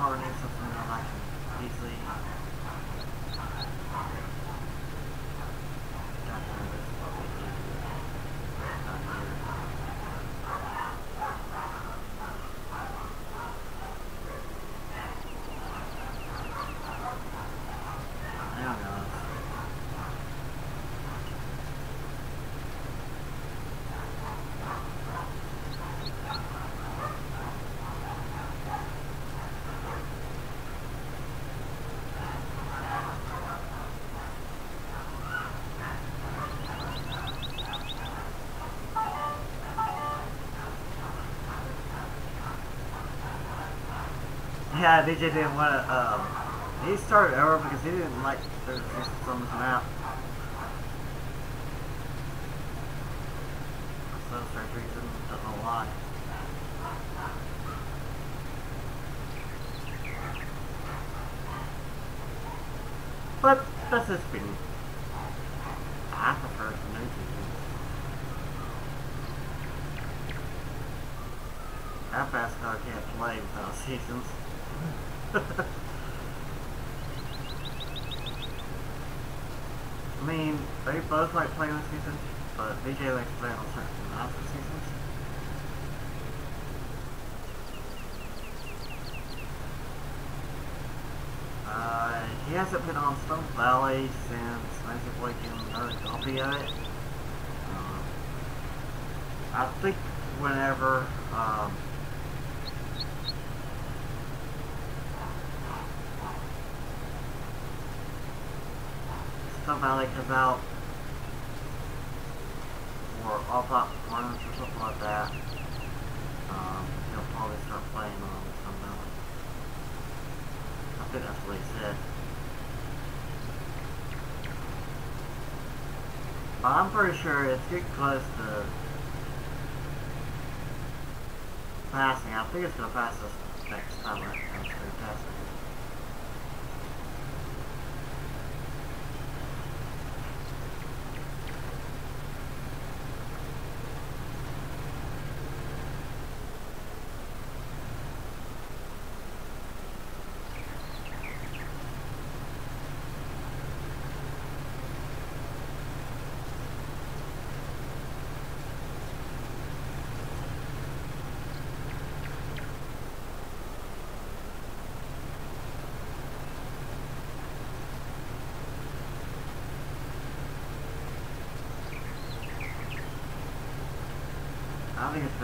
I'll something that I can easily Got rid of this probably easier. Not here. I don't know. Yeah, DJ didn't want to, um, he started over because he didn't like the existence on this map. So strange reason, know why. But that's his both like playing the season, but VJ likes playing on certain amounts of seasons. Uh, he hasn't been on Stone Valley since Magic Lake and another copy of it. Um, uh, I think whenever, um, Stone Valley comes out, or All Runs or something like that, um, he'll probably start playing on Stone Valley. I think that's what he said. But I'm pretty sure it's getting close to passing. I think it's going to pass us next time it comes through testing. I think it's going to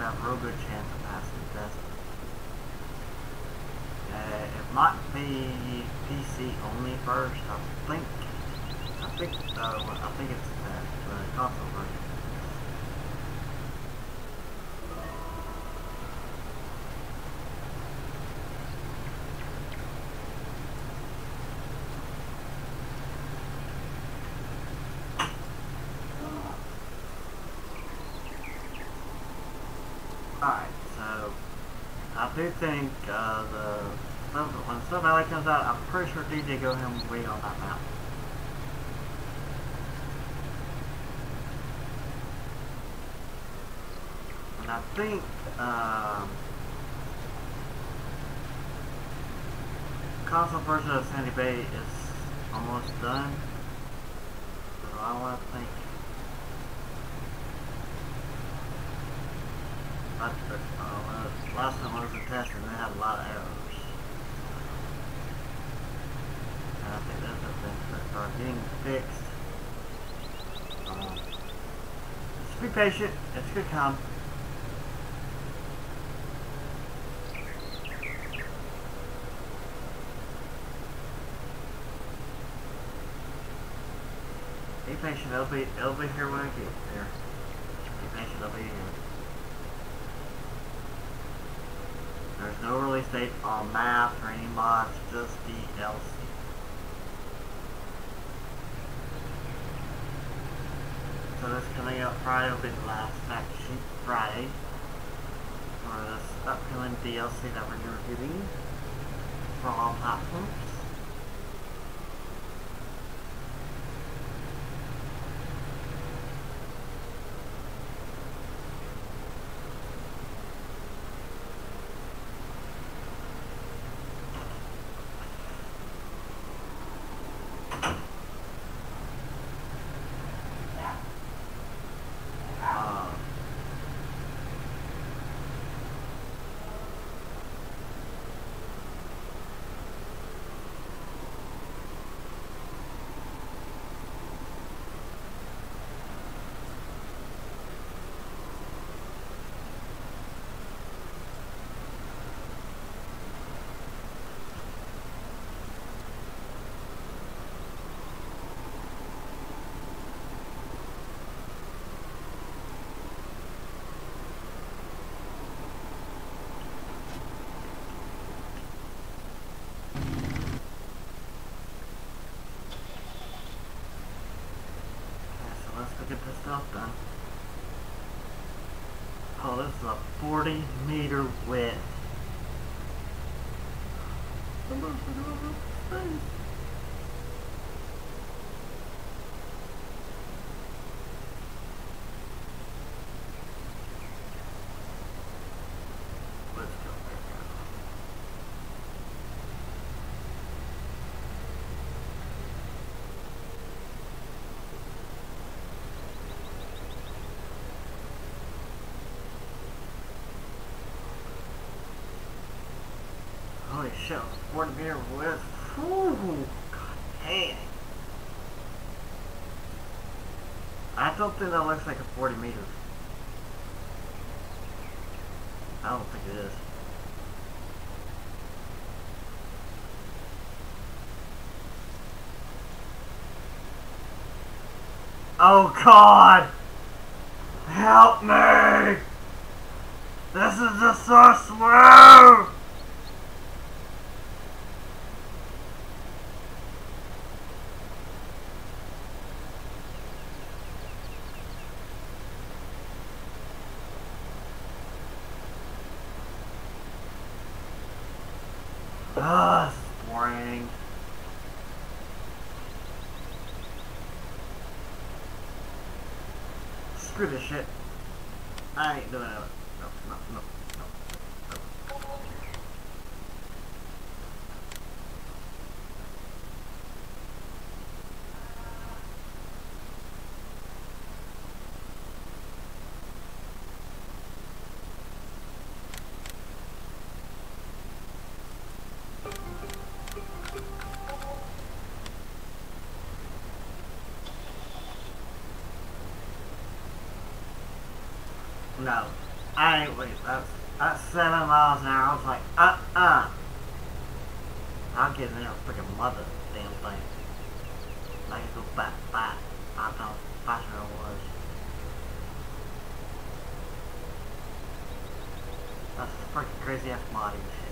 have a real good chance of passing the test. Uh, it might be PC only first, I think. I think, uh, I think it's the, the console version. Alright, so I do think uh, the when Sun Valley comes out, I'm pretty sure DJ Go Him will be on that map. And I think um, console version of Sandy Bay is almost done. So I want to think That's the, uh, last time I was in testing, they had a lot of errors. And I think those have been being fixed. Um, just be patient. It's good come. Be patient. It'll be it'll be here when I get there. Be patient. It'll be here. There's no release date on maps or any mods, just DLC. So this coming out Friday will be uh, the last fact Friday for this upcoming DLC that we're reviewing for all platforms. Uh, Okay, so let's go get this stuff done. Oh, this is a 40 meter width. Let's go back out. Shit, 40 meter width. Ooh, god don't think that looks like a 40 meters. I don't think it is. Oh God! Help me! This is just so Ah, boring. Screw this shit. I ain't doing it. I ain't wait. That's, that's seven miles an hour. I was like, uh uh. I'll get in there freaking mother damn thing. Like go back, back. I don't how faster I was. That's freaking crazy ass modding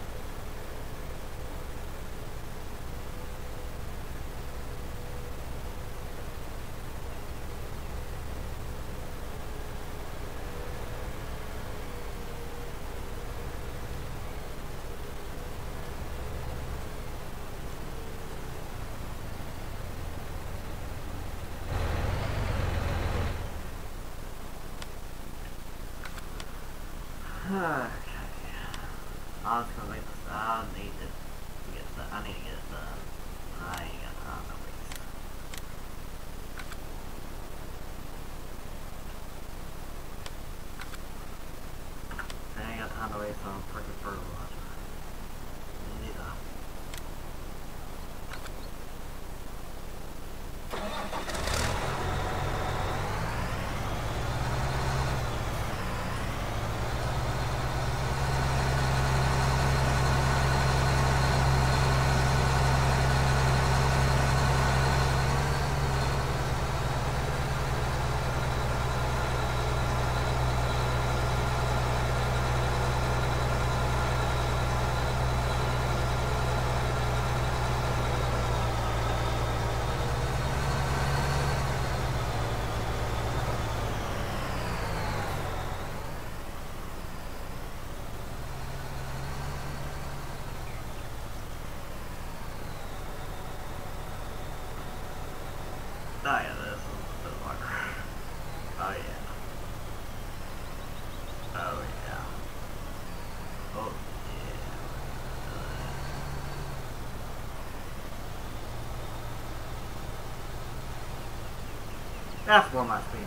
That's one my speed.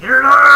Here it is!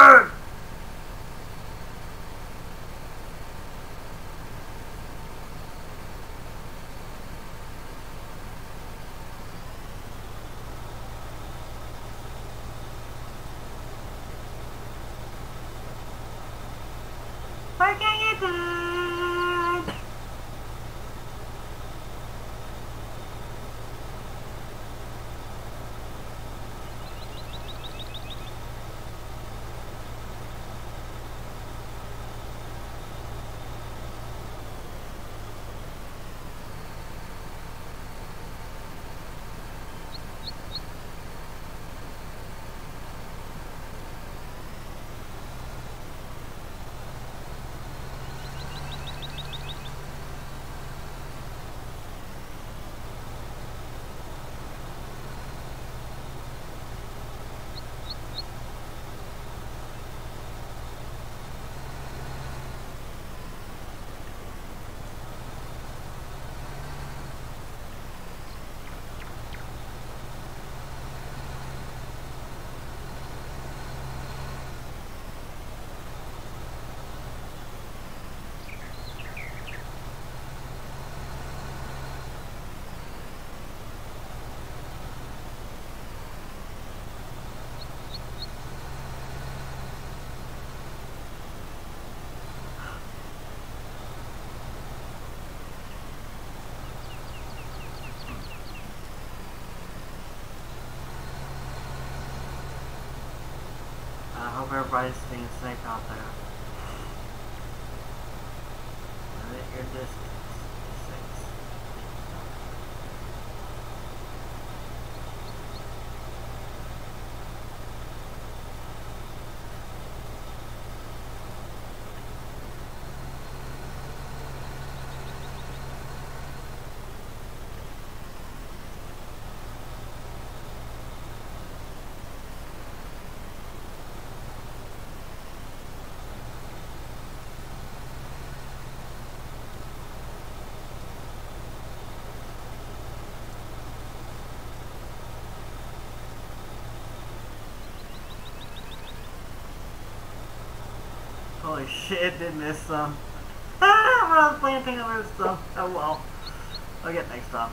wherever I just being sniped out there. Holy shit, did miss some. Ah, I was playing Pink Alert so, Oh well. I'll get next time.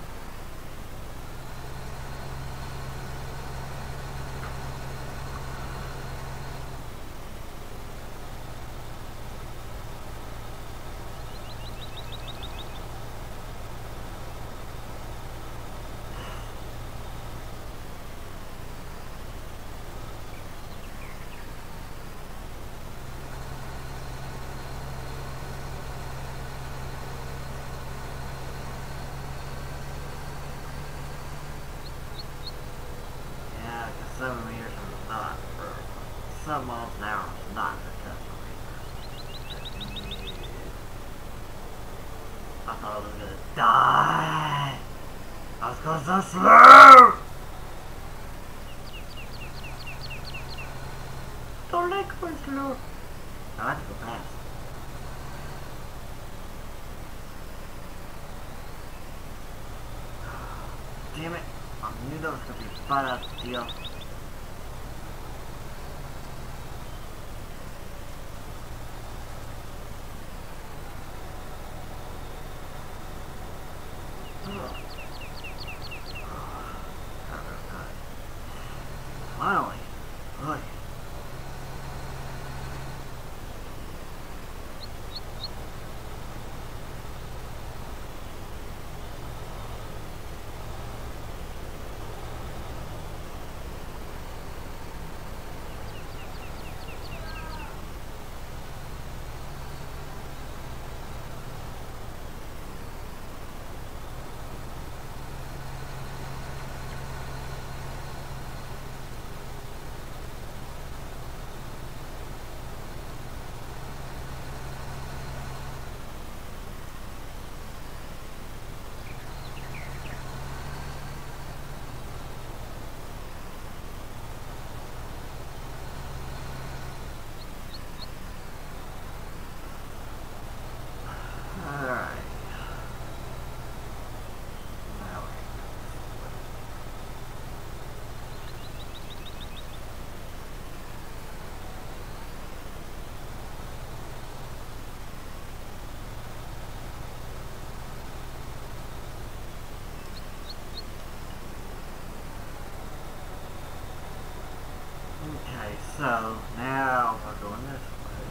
So now we're going this way.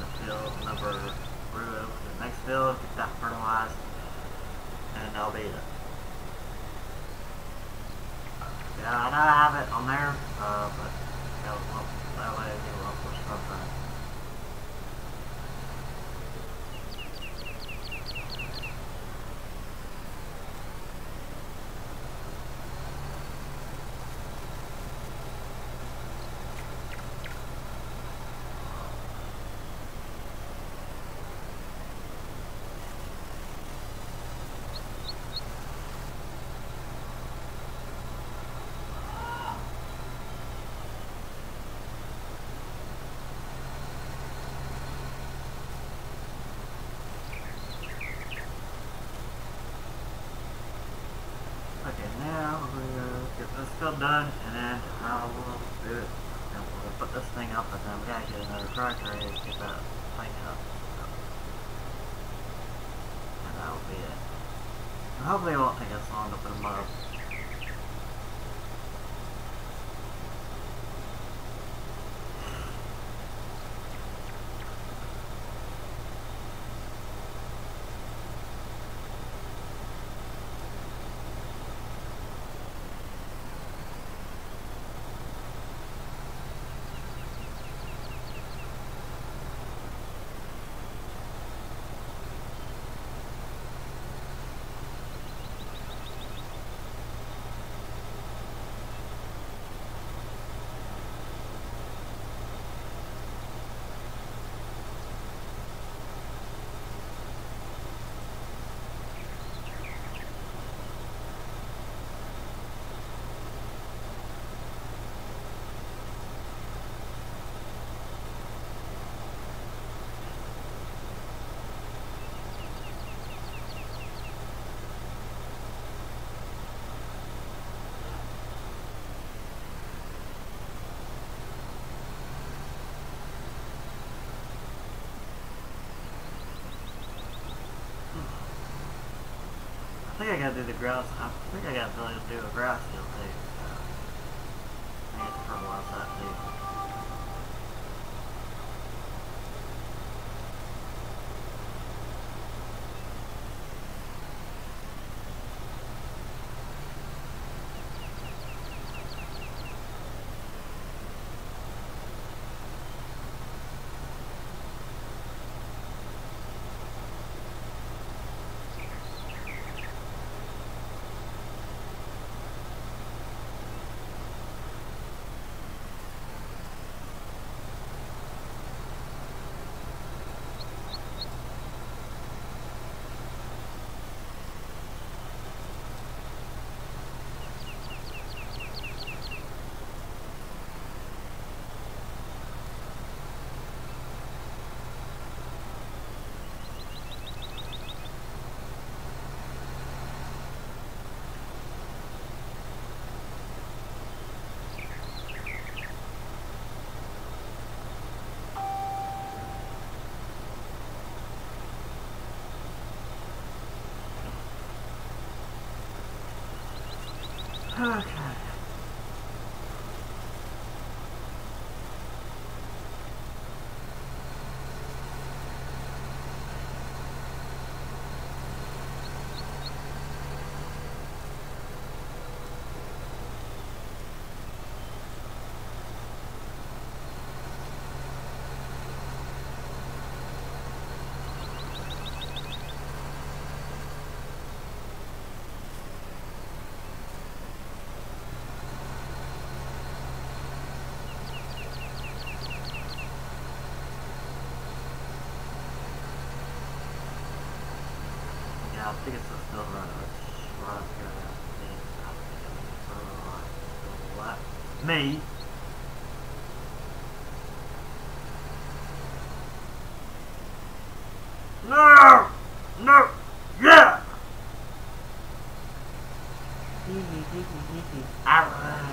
The field number room. The next field, get that fertilized, and I'll beat it. Yeah, I know I have it on there. Nine. think I gotta do the grass. I think I got to do a grass deal too. So I think it's from last night too. podcast. No! No! Yeah!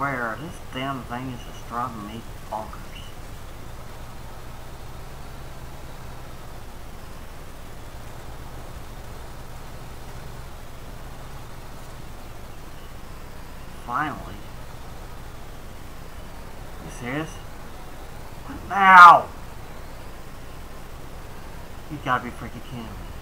swear, this damn thing is just driving me bonkers. Finally. You serious? Now! You gotta be freaking kidding me.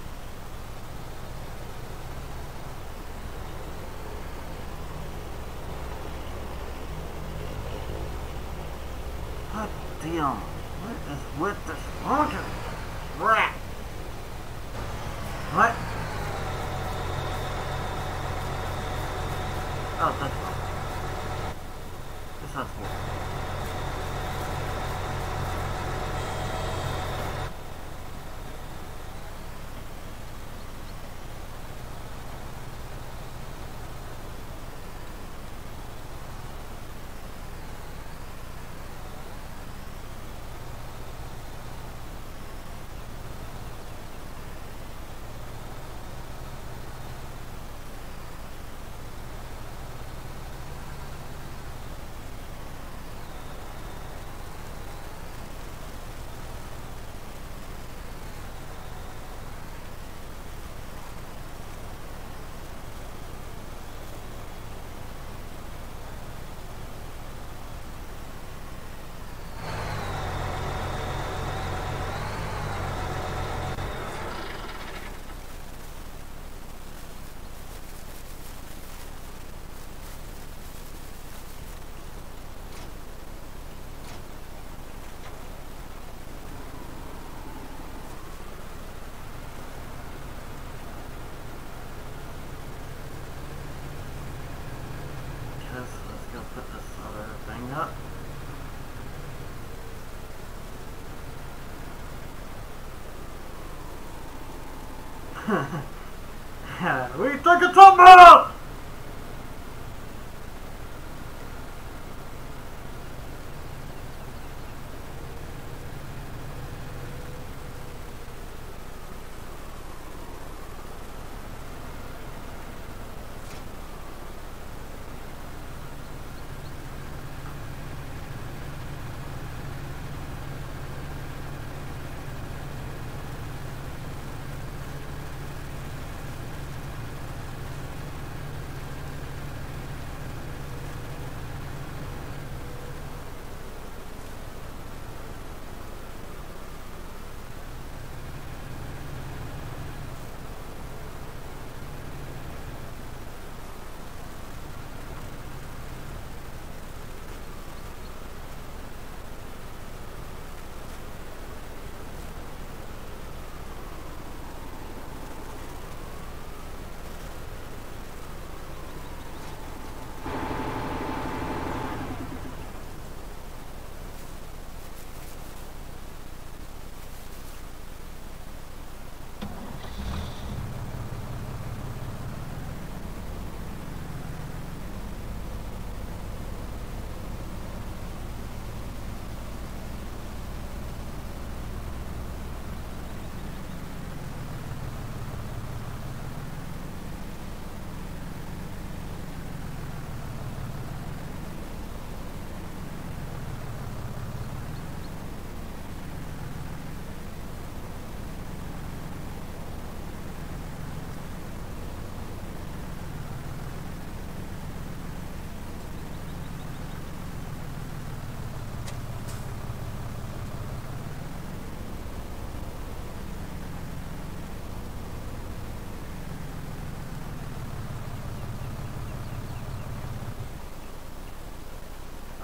Damn. What is with this fucking crap? What? Oh, that's fine. This sounds cool. Because let's go put this other thing up. we took a tumble!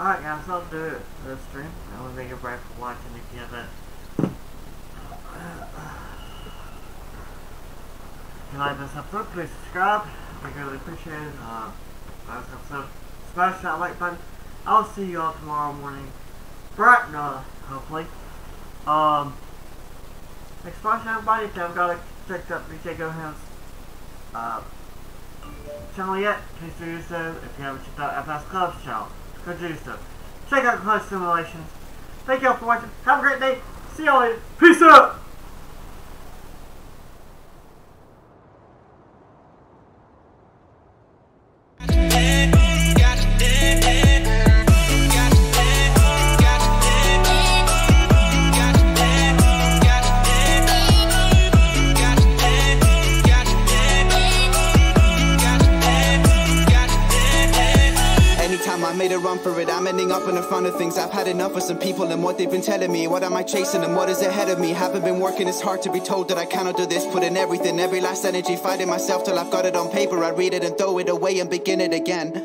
Alright guys, I'll do it for this stream. I want to a break for watching if you haven't. If you like this episode, please subscribe. I really appreciate it. Uh, last episode, smash that like button. I'll see you all tomorrow morning. Bright, no, hopefully. Um, thanks for watching everybody. If you haven't got it, checked out BJ Goham's uh, channel yet, please do so. If you haven't checked out FS Club's channel, go do so. Check out Clutch Simulations. Thank you all for watching. Have a great day. See y'all later. Peace out. Some people and what they've been telling me. What am I chasing and what is ahead of me? Haven't been working it's hard to be told that I cannot do this. Putting everything, every last energy, fighting myself till I've got it on paper. I read it and throw it away and begin it again.